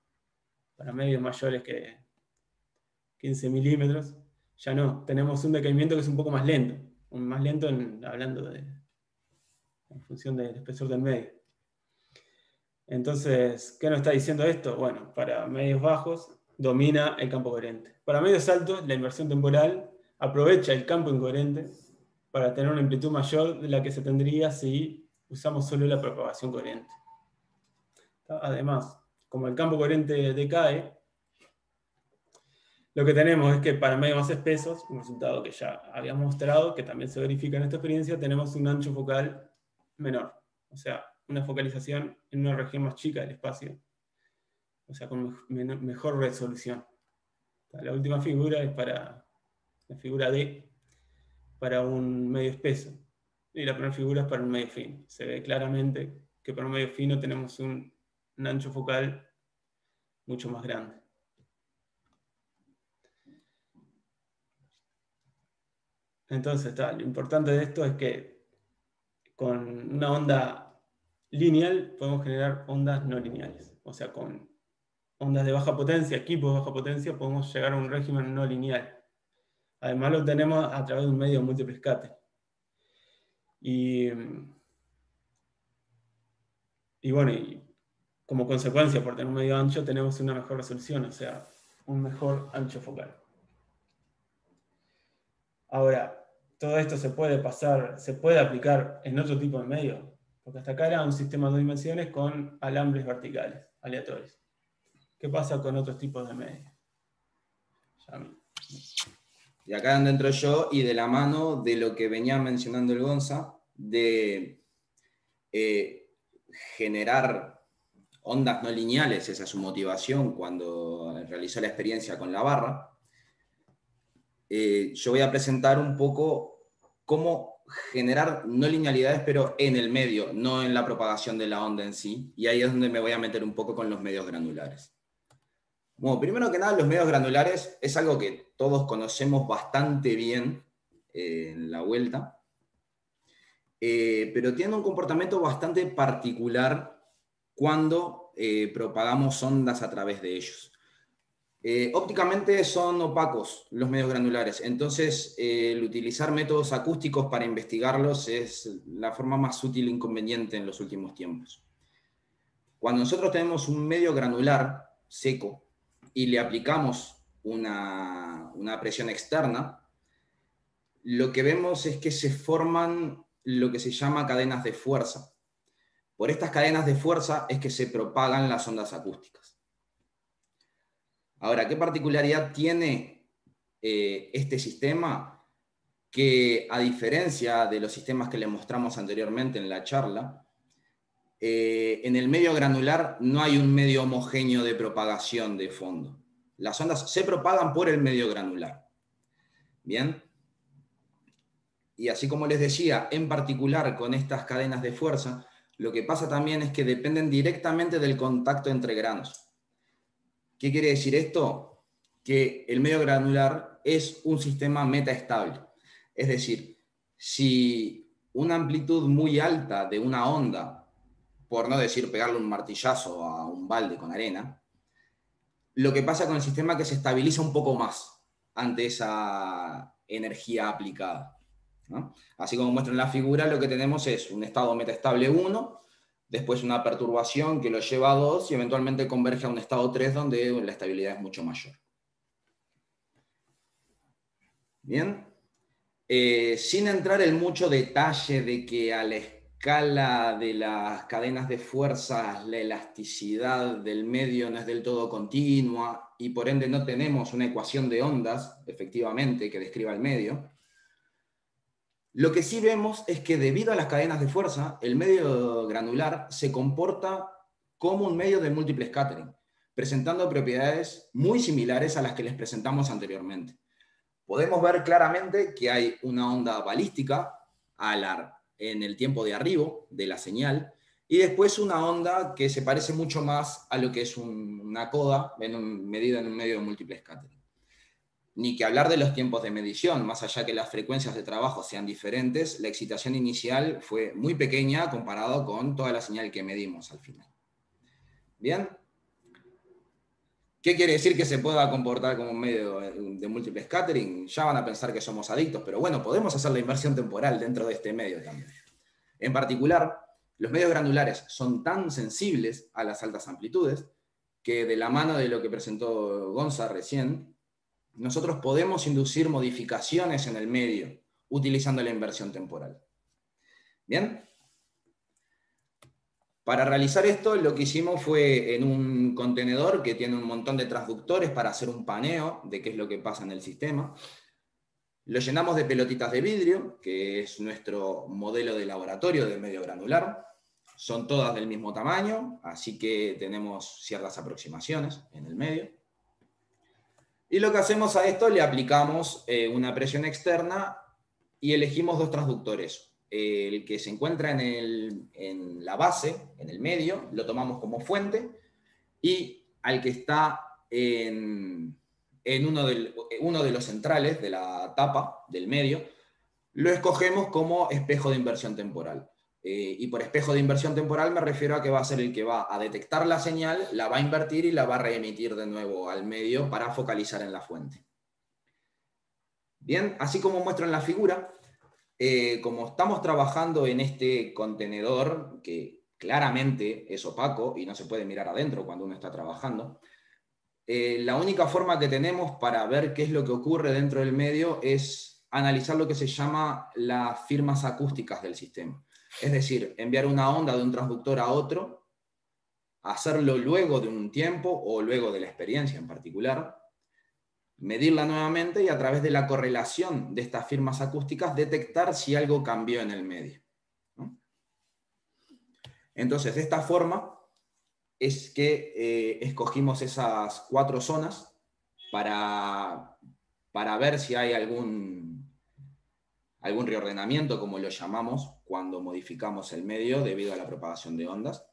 Para medios mayores que 15 milímetros, ya no. Tenemos un decaimiento que es un poco más lento. Más lento hablando de, en función del espesor del medio. Entonces, ¿qué nos está diciendo esto? Bueno, para medios bajos domina el campo coherente. Para medios altos, la inversión temporal aprovecha el campo incoherente para tener una amplitud mayor de la que se tendría si usamos solo la propagación coherente. Además, como el campo coherente decae, lo que tenemos es que para medios más espesos, un resultado que ya habíamos mostrado, que también se verifica en esta experiencia, tenemos un ancho focal menor. O sea, una focalización en una región más chica del espacio. O sea, con mejor resolución. La última figura es para la figura D, para un medio espeso. Y la primera figura es para un medio fino. Se ve claramente que para un medio fino tenemos un ancho focal mucho más grande. Entonces, lo importante de esto es que con una onda lineal podemos generar ondas no lineales. O sea, con ondas de baja potencia, equipos de baja potencia, podemos llegar a un régimen no lineal. Además lo tenemos a través de un medio múltiple escape. Y, y bueno, como consecuencia, por tener un medio ancho, tenemos una mejor resolución, o sea, un mejor ancho focal. Ahora, todo esto se puede pasar, se puede aplicar en otro tipo de medio, porque hasta acá era un sistema de dos dimensiones con alambres verticales, aleatorios. ¿Qué pasa con otros tipos de medios? Y acá entro yo y de la mano de lo que venía mencionando el Gonza, de eh, generar ondas no lineales, esa es su motivación cuando realizó la experiencia con la barra, eh, yo voy a presentar un poco cómo generar no linealidades, pero en el medio, no en la propagación de la onda en sí. Y ahí es donde me voy a meter un poco con los medios granulares. Bueno, primero que nada, los medios granulares es algo que todos conocemos bastante bien eh, en la vuelta, eh, pero tienen un comportamiento bastante particular cuando propagamos ondas a través de ellos. Eh, ópticamente son opacos los medios granulares, entonces eh, el utilizar métodos acústicos para investigarlos es la forma más útil e inconveniente en los últimos tiempos. Cuando nosotros tenemos un medio granular seco y le aplicamos una, una presión externa, lo que vemos es que se forman lo que se llama cadenas de fuerza. Por estas cadenas de fuerza es que se propagan las ondas acústicas. Ahora, ¿qué particularidad tiene eh, este sistema? Que a diferencia de los sistemas que le mostramos anteriormente en la charla, eh, en el medio granular no hay un medio homogéneo de propagación de fondo. Las ondas se propagan por el medio granular. Bien. Y así como les decía, en particular con estas cadenas de fuerza, lo que pasa también es que dependen directamente del contacto entre granos. ¿Qué quiere decir esto? Que el medio granular es un sistema metaestable. Es decir, si una amplitud muy alta de una onda, por no decir pegarle un martillazo a un balde con arena, lo que pasa con el sistema es que se estabiliza un poco más ante esa energía aplicada. Así como muestra en la figura, lo que tenemos es un estado metaestable 1 después una perturbación que lo lleva a 2 y eventualmente converge a un estado 3 donde la estabilidad es mucho mayor. Bien. Eh, sin entrar en mucho detalle de que a la escala de las cadenas de fuerzas la elasticidad del medio no es del todo continua y por ende no tenemos una ecuación de ondas, efectivamente, que describa el medio, lo que sí vemos es que debido a las cadenas de fuerza, el medio granular se comporta como un medio de múltiple scattering. presentando propiedades muy similares a las que les presentamos anteriormente. Podemos ver claramente que hay una onda balística en el tiempo de arribo de la señal, y después una onda que se parece mucho más a lo que es una coda en medida en un medio de múltiple scattering. Ni que hablar de los tiempos de medición, más allá que las frecuencias de trabajo sean diferentes, la excitación inicial fue muy pequeña comparado con toda la señal que medimos al final. Bien, ¿Qué quiere decir que se pueda comportar como un medio de múltiple scattering? Ya van a pensar que somos adictos, pero bueno, podemos hacer la inversión temporal dentro de este medio también. En particular, los medios granulares son tan sensibles a las altas amplitudes que de la mano de lo que presentó Gonza recién, nosotros podemos inducir modificaciones en el medio utilizando la inversión temporal. ¿Bien? Para realizar esto, lo que hicimos fue en un contenedor que tiene un montón de transductores para hacer un paneo de qué es lo que pasa en el sistema. Lo llenamos de pelotitas de vidrio, que es nuestro modelo de laboratorio de medio granular. Son todas del mismo tamaño, así que tenemos ciertas aproximaciones en el medio. Y lo que hacemos a esto, le aplicamos eh, una presión externa y elegimos dos transductores el que se encuentra en, la base, en el medio, lo tomamos como fuente, y al que está en, uno, uno de los centrales de la tapa del medio, lo escogemos como espejo de inversión temporal. Eh, y por espejo de inversión temporal me refiero a que va a ser el que va a detectar la señal, la va a invertir y la va a reemitir de nuevo al medio para focalizar en la fuente. Bien, así como muestro en la figura, eh, como estamos trabajando en este contenedor que claramente es opaco y no se puede mirar adentro cuando uno está trabajando, eh, la única forma que tenemos para ver qué es lo que ocurre dentro del medio es analizar lo que se llama las firmas acústicas del sistema. Es decir, enviar una onda de un transductor a otro, hacerlo luego de un tiempo o luego de la experiencia en particular, medirla nuevamente y a través de la correlación de estas firmas acústicas detectar si algo cambió en el medio. Entonces, de esta forma es que eh, escogimos esas cuatro zonas para, para ver si hay algún, algún reordenamiento, como lo llamamos, cuando modificamos el medio debido a la propagación de ondas.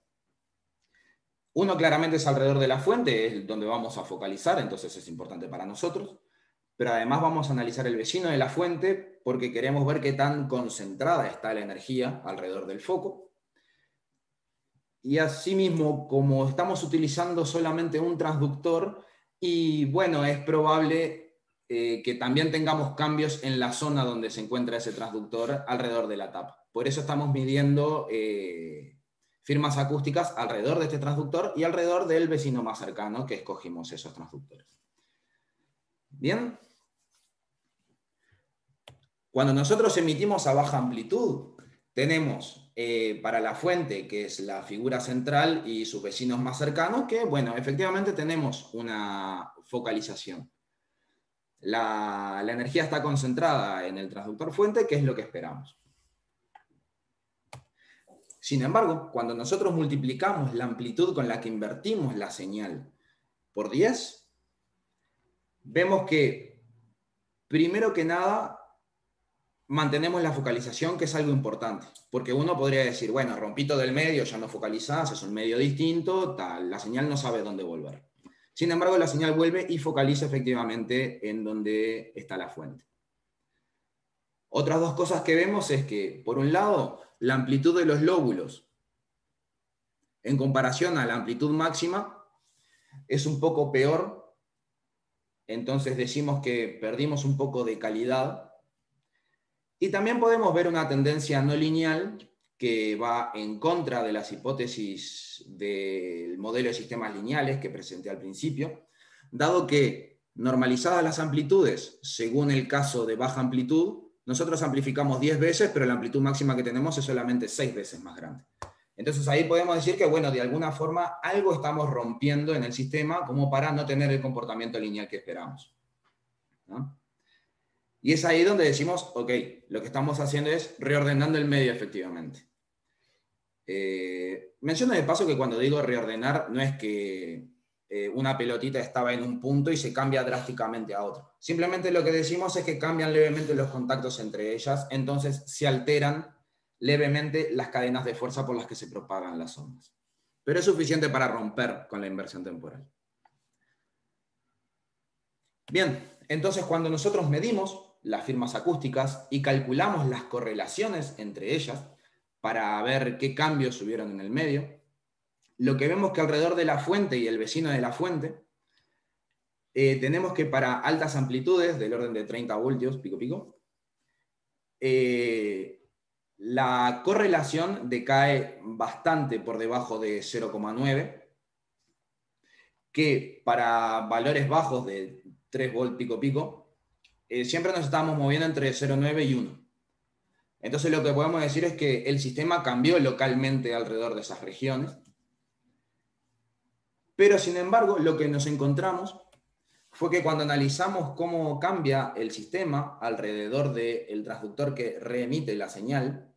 Uno claramente es alrededor de la fuente, es donde vamos a focalizar, entonces es importante para nosotros, pero además vamos a analizar el vecino de la fuente porque queremos ver qué tan concentrada está la energía alrededor del foco. Y asimismo, como estamos utilizando solamente un transductor, y bueno, es probable eh, que también tengamos cambios en la zona donde se encuentra ese transductor alrededor de la tapa. Por eso estamos midiendo eh, firmas acústicas alrededor de este transductor y alrededor del vecino más cercano que escogimos esos transductores. Bien. Cuando nosotros emitimos a baja amplitud, tenemos eh, para la fuente, que es la figura central, y sus vecinos más cercanos, que, bueno, efectivamente tenemos una focalización. La, la energía está concentrada en el transductor fuente, que es lo que esperamos. Sin embargo, cuando nosotros multiplicamos la amplitud con la que invertimos la señal por 10, vemos que, primero que nada, mantenemos la focalización, que es algo importante, porque uno podría decir, bueno, rompito del medio, ya no focalizás, es un medio distinto, tal, la señal no sabe dónde volver. Sin embargo, la señal vuelve y focaliza efectivamente en donde está la fuente. Otras dos cosas que vemos es que, por un lado, la amplitud de los lóbulos en comparación a la amplitud máxima es un poco peor, entonces decimos que perdimos un poco de calidad. Y también podemos ver una tendencia no lineal que va en contra de las hipótesis del modelo de sistemas lineales que presenté al principio, dado que normalizadas las amplitudes según el caso de baja amplitud, nosotros amplificamos 10 veces, pero la amplitud máxima que tenemos es solamente 6 veces más grande. Entonces ahí podemos decir que, bueno, de alguna forma algo estamos rompiendo en el sistema como para no tener el comportamiento lineal que esperamos. Y es ahí donde decimos, ok, lo que estamos haciendo es reordenando el medio efectivamente. Eh, menciono de paso que cuando digo reordenar, no es que eh, una pelotita estaba en un punto y se cambia drásticamente a otro. Simplemente lo que decimos es que cambian levemente los contactos entre ellas, entonces se alteran levemente las cadenas de fuerza por las que se propagan las ondas. Pero es suficiente para romper con la inversión temporal. Bien, entonces cuando nosotros medimos las firmas acústicas y calculamos las correlaciones entre ellas para ver qué cambios hubieron en el medio, lo que vemos que alrededor de la fuente y el vecino de la fuente, eh, tenemos que para altas amplitudes, del orden de 30 voltios, pico pico, eh, la correlación decae bastante por debajo de 0,9, que para valores bajos de 3 volt pico pico, eh, siempre nos estamos moviendo entre 0,9 y 1. Entonces lo que podemos decir es que el sistema cambió localmente alrededor de esas regiones pero sin embargo, lo que nos encontramos fue que cuando analizamos cómo cambia el sistema alrededor del transductor que reemite la señal,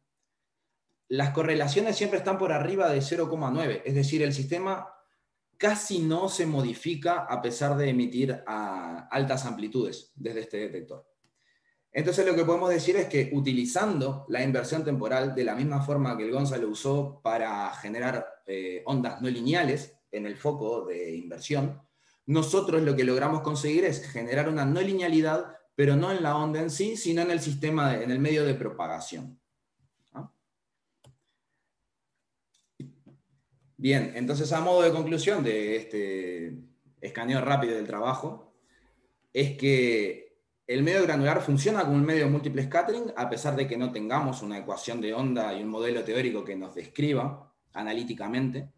las correlaciones siempre están por arriba de 0,9, es decir, el sistema casi no se modifica a pesar de emitir a altas amplitudes desde este detector. Entonces lo que podemos decir es que utilizando la inversión temporal de la misma forma que el Gonzalo usó para generar eh, ondas no lineales, en el foco de inversión, nosotros lo que logramos conseguir es generar una no linealidad, pero no en la onda en sí, sino en el sistema, en el medio de propagación. Bien, entonces a modo de conclusión de este escaneo rápido del trabajo, es que el medio granular funciona como un medio de múltiple scattering, a pesar de que no tengamos una ecuación de onda y un modelo teórico que nos describa analíticamente.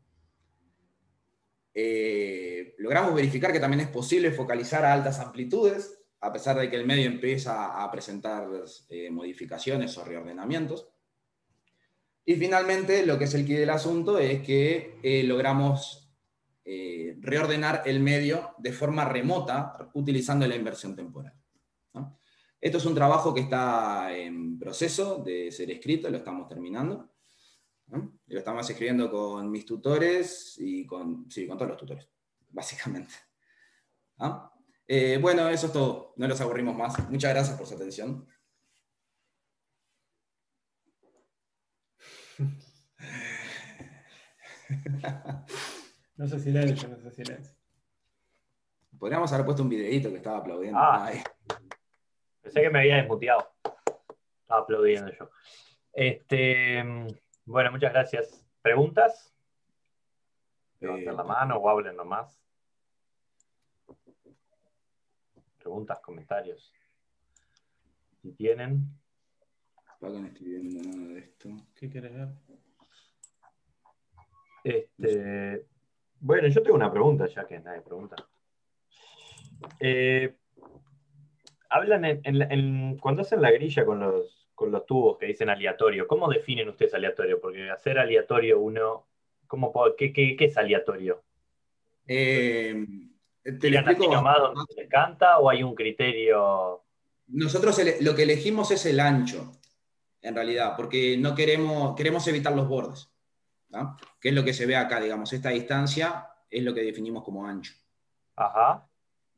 Eh, logramos verificar que también es posible focalizar a altas amplitudes, a pesar de que el medio empieza a presentar eh, modificaciones o reordenamientos. Y finalmente, lo que es el key del asunto es que eh, logramos reordenar el medio de forma remota utilizando la inversión temporal. Esto es un trabajo que está en proceso de ser escrito, lo estamos terminando. Lo estamos escribiendo con mis tutores y con, sí, con todos los tutores, básicamente. ¿Ah? Eh, bueno, eso es todo. No los aburrimos más. Muchas gracias por su atención. No sé silencio, no sé silencio. Podríamos haber puesto un videito que estaba aplaudiendo. Ah, pensé que me había desmuteado. Estaba aplaudiendo yo. Este. Bueno, muchas gracias. ¿Preguntas? Levanten la eh, mano o hablen nomás. Preguntas, comentarios. Si tienen. Pagan escribiendo nada de esto. ¿Qué quieres ver? Este, bueno, yo tengo una pregunta, ya que nadie pregunta. Eh, hablan en, cuando hacen la grilla con los con los tubos que dicen aleatorio. ¿Cómo definen ustedes aleatorio? Porque hacer aleatorio uno, ¿cómo qué, qué, es aleatorio? Eh, te lo explico donde se canta o hay un criterio? Nosotros lo que elegimos es el ancho, en realidad, porque no queremos, queremos evitar los bordes. ¿no? Que es lo que se ve acá, digamos, esta distancia es lo que definimos como ancho. Ajá.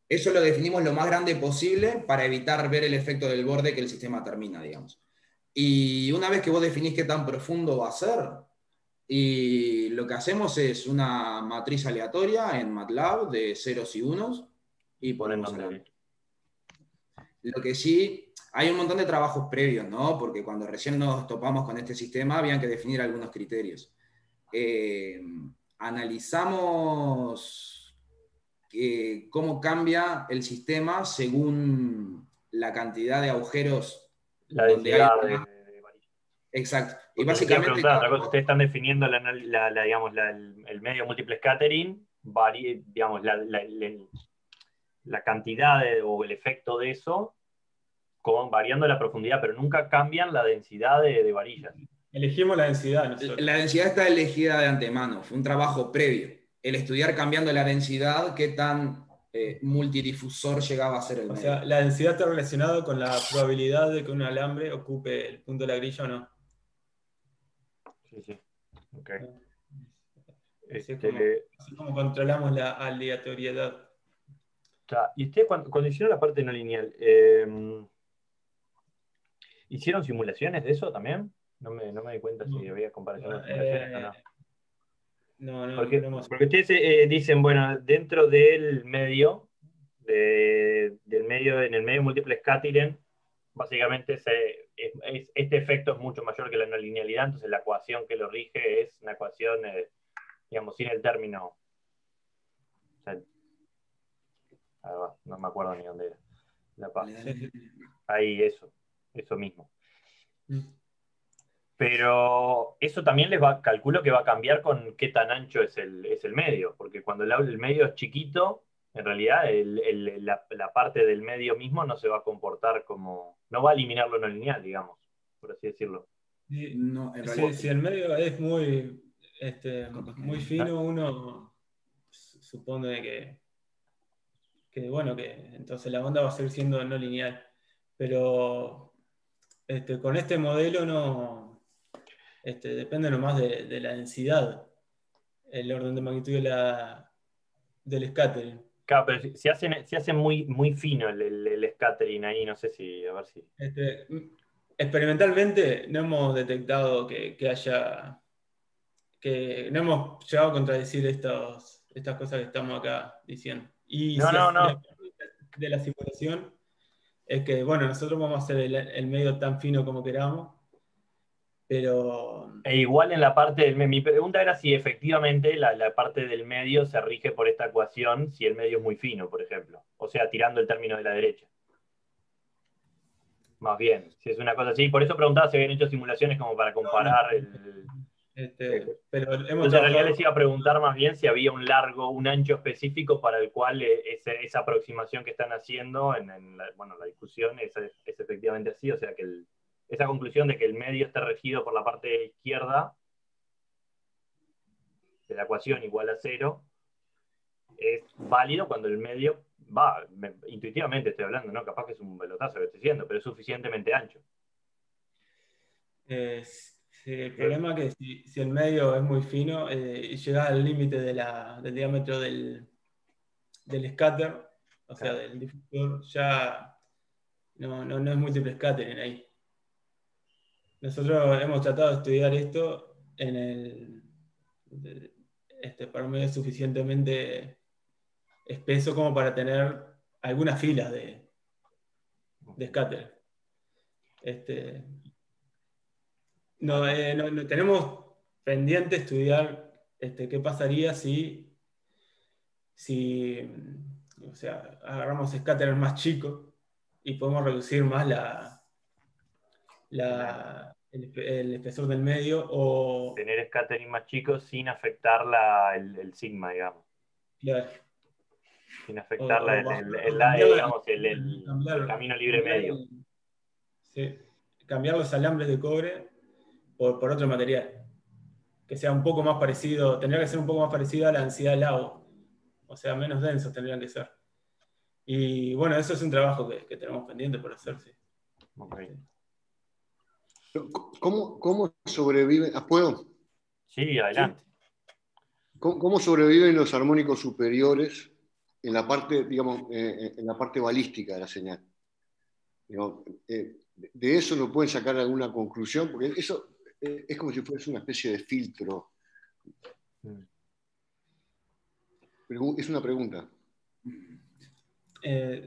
Eso lo definimos lo más grande posible para evitar ver el efecto del borde que el sistema termina, digamos. Y una vez que vos definís qué tan profundo va a ser, y lo que hacemos es una matriz aleatoria en MATLAB de ceros y unos y ponemos Lo que sí, hay un montón de trabajos previos, ¿no? Porque cuando recién nos topamos con este sistema habían que definir algunos criterios. Eh, analizamos eh, cómo cambia el sistema según la cantidad de agujeros la densidad de, Exacto. Y básicamente. ustedes están definiendo la, digamos, el, medio múltiple scattering, digamos, la, cantidad o el efecto de eso, con, variando la profundidad, pero nunca cambian la densidad de, varillas. Elegimos la densidad. La densidad está elegida de antemano, fue un trabajo previo. El estudiar cambiando la densidad, qué tan eh, multidifusor llegaba a ser el O sea, la densidad está relacionada con la probabilidad de que un alambre ocupe el punto de la grilla o no. Sí, sí. Ok. Así, es este, como, controlamos la aleatoriedad. y ustedes cuando, hicieron la parte no lineal, em, ¿hicieron simulaciones de eso también? No me, no me di cuenta si había comparación de simulaciones o no. Eh, no, no, porque, porque ustedes eh, dicen, bueno, dentro del medio, del medio, en el medio múltiple scattering, básicamente este efecto es mucho mayor que la no linealidad, entonces la ecuación que lo rige es una ecuación, eh, digamos, sin el término. no me acuerdo ni dónde era. La Ahí, eso, eso mismo. Mm. Pero eso también les va, calculo que va a cambiar con qué tan ancho es el, es el medio, porque cuando el, el medio es chiquito, en realidad la, parte del medio mismo no se va a comportar como, no va a eliminar lo no lineal, digamos, por así decirlo. si, el medio es muy, este, muy fino, uno supone que, que, bueno, que entonces la onda va a seguir siendo no lineal. Pero este, con este modelo no este, depende nomás de, de la densidad, el orden de magnitud de la, del scattering. Claro, pero si, hacen, si hacen muy, muy fino el, el, scattering ahí, no sé si, a ver si. Este, experimentalmente no hemos detectado que, haya. que no hemos llegado a contradecir estos, estas cosas que estamos acá diciendo. Y no, no, no. De la simulación es que, bueno, nosotros vamos a hacer el medio tan fino como queramos pero... E igual en la parte del mi pregunta era si efectivamente la, parte del medio se rige por esta ecuación si el medio es muy fino, por ejemplo. O sea, tirando el término de la derecha. Más bien, si es una cosa así. Por eso preguntaba si habían hecho simulaciones como para comparar el... Este, pero Entonces, en realidad les iba a preguntar más bien si había un largo, un ancho específico para el cual eh, esa aproximación que están haciendo en, la, bueno, la discusión es, es efectivamente así, o sea que el, esa conclusión de que el medio está regido por la parte izquierda de la ecuación igual a cero es válido cuando el medio va, intuitivamente estoy hablando, ¿no? Capaz que es un pelotazo que estoy diciendo, pero es suficientemente ancho. el problema es que si, el medio es muy fino eh, y llega al límite del diámetro del, del scatter, o sea, del difusor, ya no, no, no es múltiple scattering ahí. Nosotros hemos tratado de estudiar esto en el, este, para un medio suficientemente espeso como para tener algunas filas de, de scatter. Este, no, eh, tenemos pendiente estudiar este, qué pasaría si, si o sea, agarramos scatter más chicos y podemos reducir más la, la, el, espesor del medio o... Tener scattering más chico sin afectar la, el, sigma, digamos. Sin afectar el, camino libre medio. Sí. Cambiar los alambres de cobre por, por, otro material. Que sea un poco más parecido, tendría que ser un poco más parecido a la ansiedad del agua. O sea, menos densos tendrían que ser. Y bueno, eso es un trabajo que, que tenemos pendiente por hacer, sí. Okay. ¿Cómo, cómo sobreviven? Ah, ¿Puedo? Sí, adelante. ¿Cómo, sobreviven los armónicos superiores en la parte, digamos, eh, eh, en la parte balística de la señal? Eh, de eso no pueden sacar alguna conclusión, porque eso es como si fuese una especie de filtro. Mm. Es una pregunta.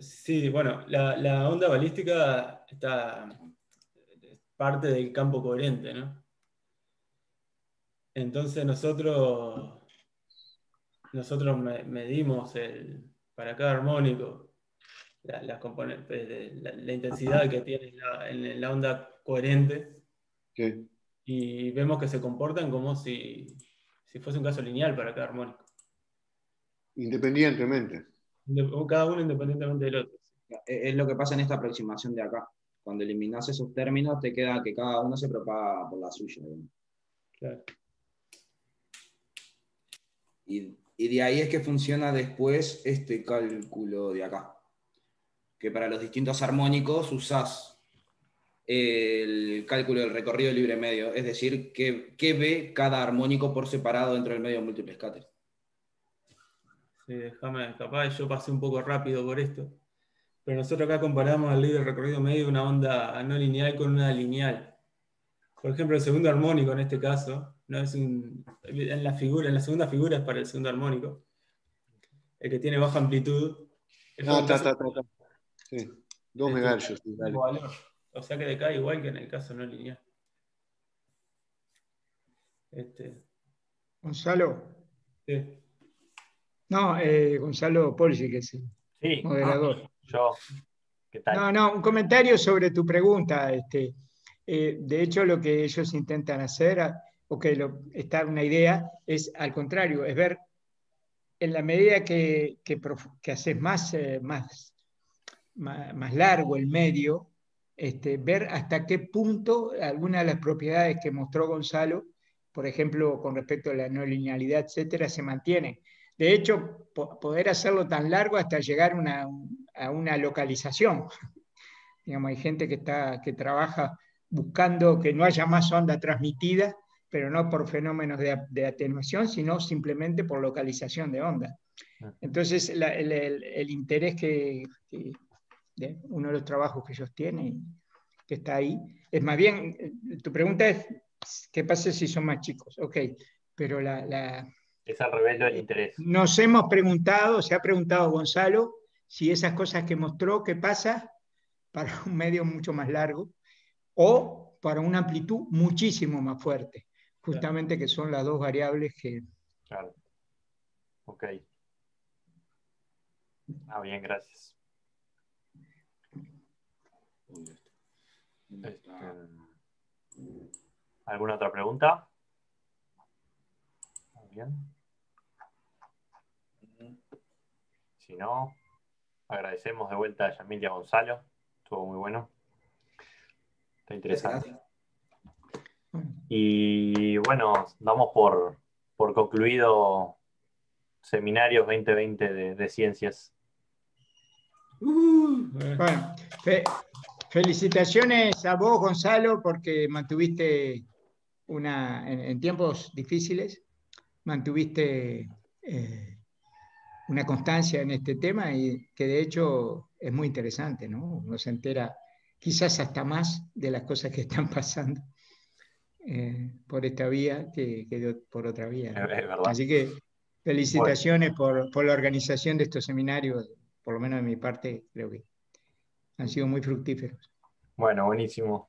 sí, bueno, la, la onda balística está parte del campo coherente, ¿no? Entonces nosotros, nosotros medimos el, para cada armónico la, la, intensidad que tiene en la onda coherente y vemos que se comportan como si, si fuese un caso lineal para cada armónico. Independientemente. Cada uno independientemente del otro. Es lo que pasa en esta aproximación de acá. Cuando eliminas esos términos, te queda que cada uno se propaga por la suya. Y, de ahí es que funciona después este cálculo de acá. Que para los distintos armónicos usás el cálculo del recorrido libre medio, es decir, qué, ve cada armónico por separado dentro del medio múltiple scatter. Sí, déjame, capaz yo pasé un poco rápido por esto, pero nosotros acá comparamos el libre recorrido medio de una onda no lineal con una lineal. Por ejemplo, el segundo armónico en este caso, no es en, la figura, en la segunda figura es para el segundo armónico, el que tiene baja amplitud. Ah, ta, ta, ta, Sí, 2 MHz. O sea que decae igual que en el caso no lineal. Este. Gonzalo. Sí. No, eh, Gonzalo Polsi, que es el moderador. ¿Qué tal? No, no, un comentario sobre tu pregunta. Este, eh, de hecho, lo que ellos intentan hacer, o que lo, está una idea, es al contrario, es ver en la medida que, que, haces más, eh, más, más, largo el medio, este, ver hasta qué punto algunas de las propiedades que mostró Gonzalo, por ejemplo, con respecto a la no linealidad, etcétera, se mantienen. De hecho, poder hacerlo tan largo hasta llegar a una localización. Digamos, hay gente que, está, que trabaja buscando que no haya más onda transmitida, pero no por fenómenos de, atenuación, sino simplemente por localización de onda. Ah. Entonces, el, interés que, uno de los trabajos que ellos tienen, que está ahí, es más bien, tu pregunta es, ¿qué pasa si son más chicos? Ok, pero la... es al revés del interés. Nos hemos preguntado, se ha preguntado Gonzalo, si esas cosas que mostró, ¿qué pasa para un medio mucho más largo? O para una amplitud muchísimo más fuerte, justamente que son las dos variables que... Claro. Ok. Ah, bien, gracias. Este, ¿Alguna otra pregunta? Bien. Si no, agradecemos de vuelta a Yamil y a Gonzalo. Estuvo muy bueno. Está interesante. Y bueno, damos por, concluido Seminarios 2020 de, Ciencias. Uh, bueno, Felicitaciones a vos, Gonzalo, porque mantuviste una, en, tiempos difíciles, mantuviste eh, una constancia en este tema y que de hecho es muy interesante, ¿no? Uno se entera quizás hasta más de las cosas que están pasando eh, por esta vía que, por otra vía. Así que felicitaciones por, por la organización de estos seminarios, por lo menos de mi parte, creo que han sido muy fructíferos. Bueno, buenísimo.